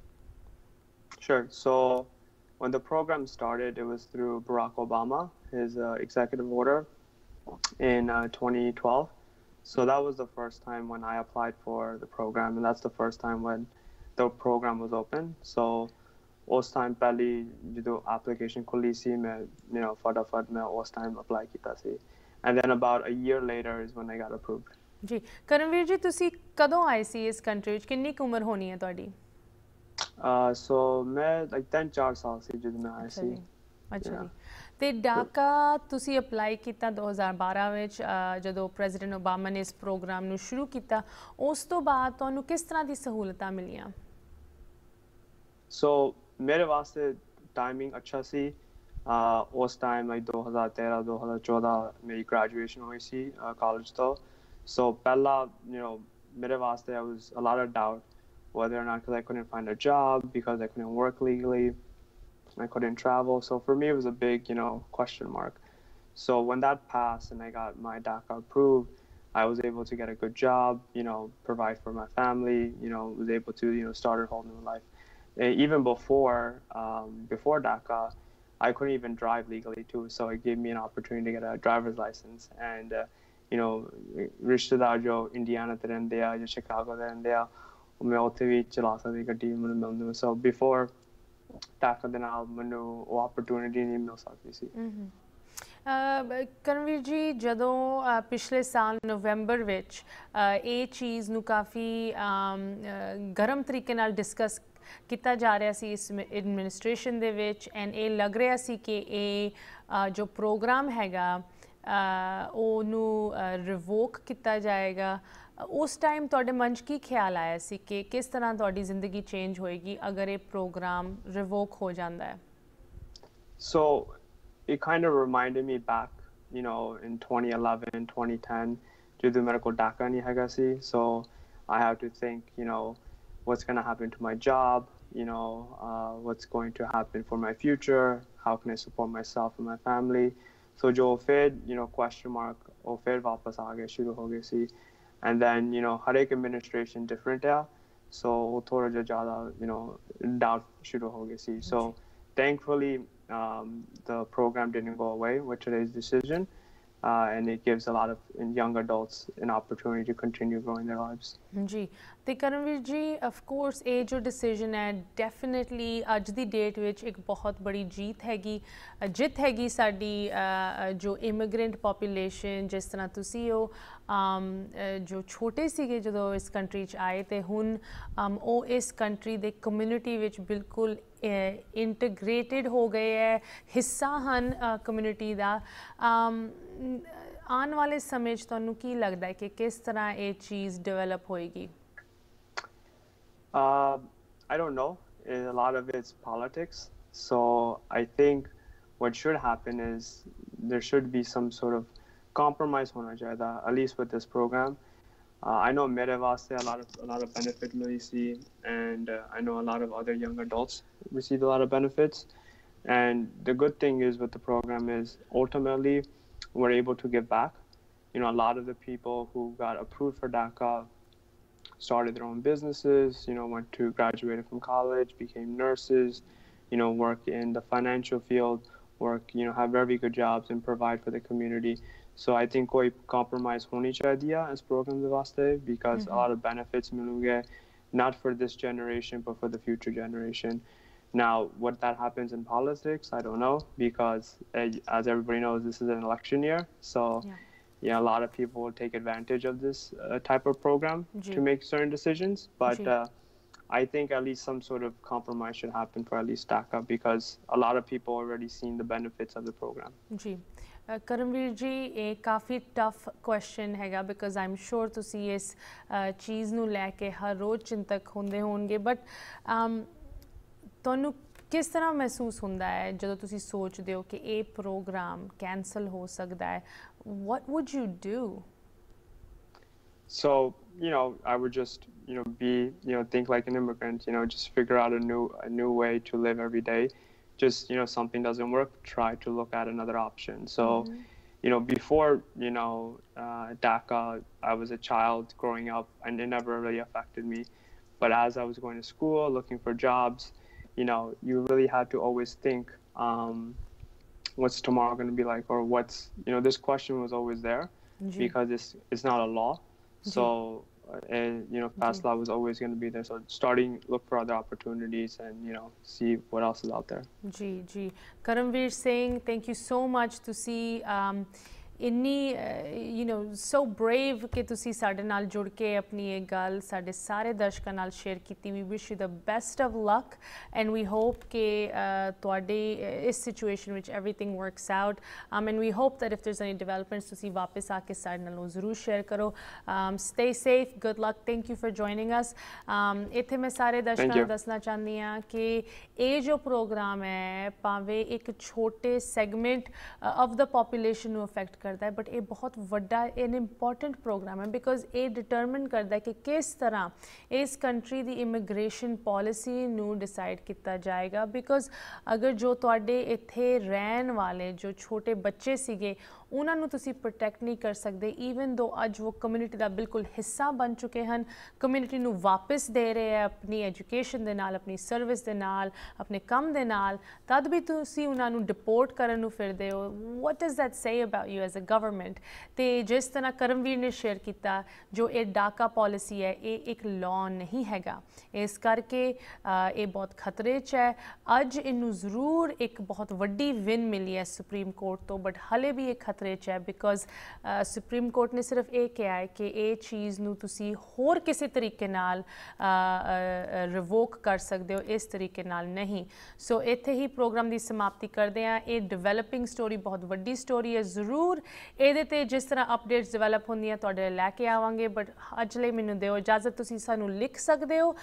Sure. So when the program started, it was through Barack Obama, his uh, executive order in uh, 2012. So that was the first time when I applied for the program, and that's the first time when the program was open. So ਉਸ time ਪਹਿਲੀ ਜਦੋਂ application ਖੁੱਲੀ ਸੀ ਮੈਂ you know ਫਟਾਫਟ ਮੈਂ ਉਸ time apply ਕੀਤਾ ਸੀ and then about a year later is when I got approved. ਜੀ ਕਰਮਵੀਰ ਜੀ ਤੁਸੀਂ ਕਦੋਂ ਆਏ ਸੀ ਇਸ ਕੰਟਰੀ ਵਿੱਚ? ਕਿੰਨੀ ਕੁ ਉਮਰ ਹੋਣੀ ਹੈ ਤੁਹਾਡੀ? Uh, so ਮੈਂ like 3 4 ਸਾਲ ਸੀ ਜਦੋਂ ਮੈਂ ਆਇਆ ਸੀ। ਅੱਛਾ. ਜੀ। ਤੇ ਡਾਕਾ ਤੁਸੀਂ ਅਪਲਾਈ ਕੀਤਾ 2012 ਵਿੱਚ ਜਦੋਂ ਪ੍ਰੈਜ਼ੀਡੈਂਟ ਓਬਾਮਾ ਨੇ ਇਸ ਪ੍ਰੋਗਰਾਮ ਨੂੰ ਸ਼ੁਰੂ ਕੀਤਾ। ਉਸ ਤੋਂ ਬਾਅਦ ਤੁਹਾਨੂੰ ਕਿਸ ਤਰ੍ਹਾਂ ਦੀ ਸਹੂਲਤਾਂ ਮਿਲੀਆਂ? ਸੋ ਮੇਰੇ ਵਾਸਤੇ ਟਾਈਮਿੰਗ ਅੱਛਾ ਸੀ। ਉਸ ਟਾਈਮ ਲਾਈਕ 2013 2014 ਮੇਰੀ ਗ੍ਰੈਜੂਏਸ਼ਨ ਹੋਈ ਸੀ ਕਾਲਜ ਤੋਂ। so pella you know mere there i was a lot of doubt whether or not because i couldn't find a job because i couldn't work legally i couldn't travel. So for me it was a big you know question mark. So when that passed and i got my daca approved i was able to get a good job you know provide for my family you know was able to you know start a whole new life. Even before um, before daca i couldn't even drive legally too. So it gave me an opportunity to get a driver's license and uh, you know, ਰਿਸ਼ਤੇਦਾਰ ਜੋ Indiana ਤੇ ਰਹਿੰਦੇ ਆ ਜਾਂ Chicago ਤੇ ਰਹਿੰਦੇ ਆ ਮੈਂ ਉੱਥੇ ਵੀ ਚਲਾ ਸਕਦੀ ਗੱਡੀ ਮੈਨੂੰ ਮਿਲਦੀ ਸੋ ਬਿਫੋਰ DACA ਦੇ ਨਾਲ ਮੈਨੂੰ ਉਹ opportunity ਨਹੀਂ ਮਿਲ ਸਕਦੀ ਸੀ। ਕਰਨਵੀਰ ਜੀ ਜਦੋਂ ਪਿਛਲੇ ਸਾਲ ਨਵੰਬਰ ਵਿੱਚ ਇਹ ਚੀਜ਼ ਨੂੰ ਕਾਫੀ ਗਰਮ ਤਰੀਕੇ ਨਾਲ ਡਿਸਕਸ ਕੀਤਾ ਜਾ ਰਿਹਾ ਸੀ ਇਸ ਐਡਮਿਨਿਸਟ੍ਰੇਸ਼ਨ ਦੇ ਵਿੱਚ ਐਂਡ ਇਹ ਲੱਗ ਰਿਹਾ ਸੀ ਕਿ ਇਹ ਜੋ ਪ੍ਰੋਗਰਾਮ ਹੈਗਾ ਉਹਨੂੰ ਰਿਵੋਕ ਕੀਤਾ ਜਾਏਗਾ ਉਸ ਟਾਈਮ ਤੁਹਾਡੇ ਮਨ 'ਚ ਕੀ ਖਿਆਲ ਆਇਆ ਸੀ ਕਿ ਕਿਸ ਤਰ੍ਹਾਂ ਤੁਹਾਡੀ ਜ਼ਿੰਦਗੀ ਚੇਂਜ ਹੋਏਗੀ ਅਗਰ ਇਹ ਪ੍ਰੋਗਰਾਮ ਰਿਵੋਕ ਹੋ ਜਾਂਦਾ ਹੈ so it kind of reminded me back you know in 2011 2010 ਜਦੋਂ ਮੇਰੇ ਕੋਲ ਡਾਕਾ ਨਹੀਂ ਹੈਗਾ ਸੀ so I have to think you know what's going to happen to my job you know uh, what's going to happen for my future how can i support myself and my family So ਜੋ ਫਿਰ, you know, question mark, ਉਹ ਫਿਰ ਵਾਪਸ ਆ ਗਏ ਸ਼ੁਰੂ ਹੋ ਗਏ ਸੀ. And then, you know, ਹਰ ਇੱਕ administration different ਆ. So ਉਹ ਥੋੜਾ ਜਿਹਾ ਜ਼ਿਆਦਾ, you know, doubt ਸ਼ੁਰੂ ਹੋ ਗਏ ਸੀ. So thankfully, um, the program didn't go away with today's decision, uh, and it gives a lot of young adults an opportunity to continue growing their lives. ਜੀ ਤੇ ਕਰਮਵੀਰ ਜੀ ਆਫ ਕੋਰਸ ਇਹ ਜੋ decision ਹੈ definitely ਅੱਜ ਦੀ date ਵਿੱਚ ਇੱਕ ਬਹੁਤ ਬੜੀ ਜੀਤ ਹੈਗੀ ਅ, ਜਿੱਤ ਹੈਗੀ ਸਾਡੀ ਅ, ਅ, ਜੋ ਇਮੀਗ੍ਰੈਂਟ ਪੋਪੂਲੇਸ਼ਨ ਜਿਸ ਤਰ੍ਹਾਂ ਤੁਸੀਂ ਉਹ ਅਮ, ਅ, ਜੋ ਛੋਟੇ ਸੀਗੇ ਜਦੋਂ ਇਸ ਕੰਟਰੀ 'ਚ ਆਏ ਤੇ ਹੁਣ ਅਮ, ਉਹ ਇਸ ਕੰਟਰੀ ਦੇ ਕਮਿਊਨਿਟੀ ਵਿੱਚ ਬਿਲਕੁਲ ਇੰਟੀਗ੍ਰੇਟਿਡ ਹੋ ਗਏ ਹੈ ਹਿੱਸਾ ਹਨ ਕਮਿਊਨਿਟੀ ਦਾ ਅਮ, ਆਉਣ ਵਾਲੇ ਸਮੇਂ 'ਚ ਤੁਹਾਨੂੰ ਕੀ ਲੱਗਦਾ ਹੈ ਕਿ ਕਿਸ ਤਰ੍ਹਾਂ ਇਹ ਚੀਜ਼ ਡਿਵੈਲਪ ਹੋਏਗੀ Uh, I don't know. A lot of it's politics. So I think what should happen is there should be some sort of compromise hona chahiye, at least with this program. Uh, I know mere vaste a lot of a lot of benefit mili see, and uh, I know a lot of other young adults receive a lot of benefits. And the good thing is with the program is ultimately we're able to give back. You know, a lot of the people who got approved for DACA started their own businesses, you know, went to graduated from college, became nurses, you know, work in the financial field, work, you know, have very good jobs and provide for the community. So I think koi compromise honi chahiye as programs of vaste because a mm-hmm. lot of benefits miluge not for this generation but for the future generation. Now, what that happens in politics, I don't know because uh, as everybody knows, this is an election year. So Yeah. yeah, a lot of people will take advantage of this uh, type of program Ji. to make certain decisions. But Ji. uh, I think at least some sort of compromise should happen for at least DACA because a lot of people already seen the benefits of the program. ਜੀ ਅ, ਕਰਮਵੀਰ ਜੀ ਇਹ ਕਾਫੀ tough question ਹੈਗਾ because ਆਮ ਸ਼ੋਰ ਤੁਸੀਂ ਇਸ ਅ, ਚੀਜ਼ ਨੂੰ ਲੈ ਕੇ ਹਰ ਰੋਜ਼ ਚਿੰਤਕ ਹੁੰਦੇ ਹੋਣਗੇ ਬਟ ਤੁਹਾਨੂੰ ਕਿਸ ਤਰ੍ਹਾਂ ਮਹਿਸੂਸ ਹੁੰਦਾ ਹੈ ਜਦੋਂ ਤੁਸੀਂ ਸੋਚਦੇ ਹੋ ਕਿ ਇਹ ਪ੍ਰੋਗਰਾਮ ਕੈਨਸਲ ਹੋ ਸਕਦਾ ਹੈ what would you do So you know, I would just you know be you know think like an immigrant. You know, just figure out a new a new way to live every day. Just you know, something doesn't work, try to look at another option. So. You know, before you know uh, DACA, I was a child growing up, and it never really affected me. But as I was going to school, looking for jobs, you know, you really had to always think, um, what's tomorrow going to be like, or what's, you know, this question was always there mm-hmm. because it's it's not a law. Mm-hmm. So, uh, and you know, past mm-hmm. law was always going to be there. So, starting look for other opportunities and you know, see what else is out there. G G. Karamveer Singh, thank you so much to see. Um, ਇੰਨੀ you know so brave ਕਿ ਤੁਸੀਂ ਸਾਡੇ ਨਾਲ ਜੁੜ ਕੇ ਆਪਣੀ ਇਹ ਗੱਲ ਸਾਡੇ ਸਾਰੇ ਦਰਸ਼ਕਾਂ ਨਾਲ ਸ਼ੇਅਰ ਕੀਤੀ। We wish you the best of luck and we hope ਕਿ ਤੁਹਾਡੇ ਇਸ ਸਿਚੁਏਸ਼ਨ ਵਿੱਚ everything works out um, and we hope that if there's any developments ਤੁਸੀਂ ਵਾਪਸ ਆ ਕੇ ਸਾਡੇ ਨਾਲ ਜ਼ਰੂਰ ਸ਼ੇਅਰ ਕਰੋ। Stay safe good luck thank you for joining us um, ਇੱਥੇ ਮੈਂ ਸਾਰੇ ਦਰਸ਼ਕਾਂ ਨੂੰ. ਦੱਸਣਾ ਚਾਹੁੰਦੀ ਹਾਂ ਕਿ ਇਹ ਜੋ ਪ੍ਰੋਗਰਾਮ ਹੈ ਭਾਵੇਂ ਇੱਕ ਛੋਟੇ ਸੈਗਮੈਂਟ ਆਫ ਦਾ ਪੋਪੂਲੇਸ਼ਨ ਨੂੰ ਅਫੈਕਟ ਕਰਦਾ ਹੈ ਬਟ ਇਹ ਬਹੁਤ ਵੱਡਾ ਐਨ ਇੰਪੋਰਟੈਂਟ ਪ੍ਰੋਗਰਾਮ ਹੈ ਬਿਕੋਜ਼ ਇਹ ਡਿਟਰਮਿਨ ਕਰਦਾ ਹੈ ਕਿ ਕਿਸ ਤਰ੍ਹਾਂ ਇਸ ਕੰਟਰੀ ਦੀ ਇਮੀਗ੍ਰੇਸ਼ਨ ਪਾਲਿਸੀ ਨੂੰ ਡਿਸਾਈਡ ਕੀਤਾ ਜਾਏਗਾ ਬਿਕੋਜ਼ ਅਗਰ ਜੋ ਤੁਹਾਡੇ ਇੱਥੇ ਰਹਿਣ ਵਾਲੇ, ਜੋ ਛੋਟੇ ਬੱਚੇ ਸੀਗੇ, ਉਹਨਾਂ ਨੂੰ ਤੁਸੀਂ ਪ੍ਰੋਟੈਕਟ ਨਹੀਂ ਕਰ ਸਕਦੇ ਈਵਨ ਦੋ ਅੱਜ ਉਹ ਕਮਿਊਨਿਟੀ ਦਾ ਬਿਲਕੁਲ ਹਿੱਸਾ ਬਣ ਚੁੱਕੇ ਹਨ ਕਮਿਊਨਿਟੀ ਨੂੰ ਵਾਪਸ ਦੇ ਰਹੇ ਆ ਆਪਣੀ ਐਜੂਕੇਸ਼ਨ ਦੇ ਨਾਲ, ਆਪਣੀ ਸਰਵਿਸ ਦੇ ਨਾਲ, ਆਪਣੇ ਕੰਮ ਦੇ ਨਾਲ, ਤਦ ਵੀ ਤੁਸੀਂ ਉਹਨਾਂ ਨੂੰ ਡਿਪੋਰਟ ਕਰਨ ਨੂੰ ਫਿਰਦੇ ਹੋ। What is that say about you as a government ਤੇ ਜਿਸ ਤਰ੍ਹਾਂ ਕਰਮਵੀਰ ਨੇ ਸ਼ੇਅਰ ਕੀਤਾ, ਜੋ ਇਹ ਡਾਕਾ ਪਾਲਿਸੀ ਹੈ, ਇਹ ਇੱਕ ਲਾਅ ਨਹੀਂ ਹੈਗਾ। ਇਸ ਕਰਕੇ ਇਹ ਬਹੁਤ ਖਤਰੇ 'ਚ ਹੈ। ਅੱਜ ਇਹਨੂੰ ਜ਼ਰੂਰ ਇੱਕ ਬਹੁਤ ਵੱਡੀ ਵਿਨ ਮਿਲੀ ਹੈ ਸੁਪਰੀਮ ਕੋਰਟ ਤੋਂ ਬਟ ਹਲੇ ਵੀ ਇਹ ਖਤਰੇ 'ਚ ਹੈ ਬਿਕਾਜ਼ ਸੁਪਰੀਮ ਕੋਰਟ ਨੇ ਸਿਰਫ ਇਹ ਕਿਹਾ ਹੈ ਕਿ ਇਹ ਚੀਜ਼ ਨੂੰ ਤੁਸੀਂ ਹੋਰ ਕਿਸੇ ਤਰੀਕੇ ਨਾਲ ਰਿਵੋਕ ਕਰ ਸਕਦੇ ਹੋ, ਇਸ ਤਰੀਕੇ ਨਾਲ ਨਹੀਂ। ਸੋ ਇੱਥੇ ਹੀ ਪ੍ਰੋਗਰਾਮ ਦੀ ਸਮਾਪਤੀ ਕਰਦੇ ਹਾਂ। ਇਹ ਡਿਵੈਲਪਿੰਗ ਸਟੋਰੀ ਬਹੁਤ ਵੱਡੀ ਸਟੋਰੀ ਹੈ। ਜ਼ਰੂਰ ਇਹਦੇ ਤੇ ਜਿਸ ਤਰ੍ਹਾਂ ਅਪਡੇਟਸ ਡਿਵੈਲਪ ਹੁੰਦੀਆਂ, ਤੁਹਾਡੇ ਲੈ ਕੇ ਆਵਾਂਗੇ ਬਟ ਅੱਜ ਲਈ ਮੈਨੂੰ ਦਿਓ ਇਜਾਜ਼ਤ, ਤੁਸੀਂ ਸਾਨੂੰ ਲਿਖ ਸਕਦੇ ਹੋ।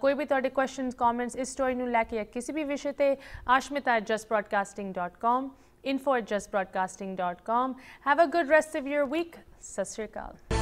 ਕੋਈ ਵੀ ਤੁਹਾਡੇ ਕੁਐਸਚਨਸ ਕਮੈਂਟਸ ਇਸ ਸਟੋਰੀ ਨੂੰ ਲੈ ਕੇ ਜਾਂ ਕਿਸੇ ਵੀ ਵਿਸ਼ੇ ਤੇ ashmita@justbroadcasting.com info at justbroadcasting.com have a good rest of your week. ਸਤਿ ਸ਼੍ਰੀ ਅਕਾਲ।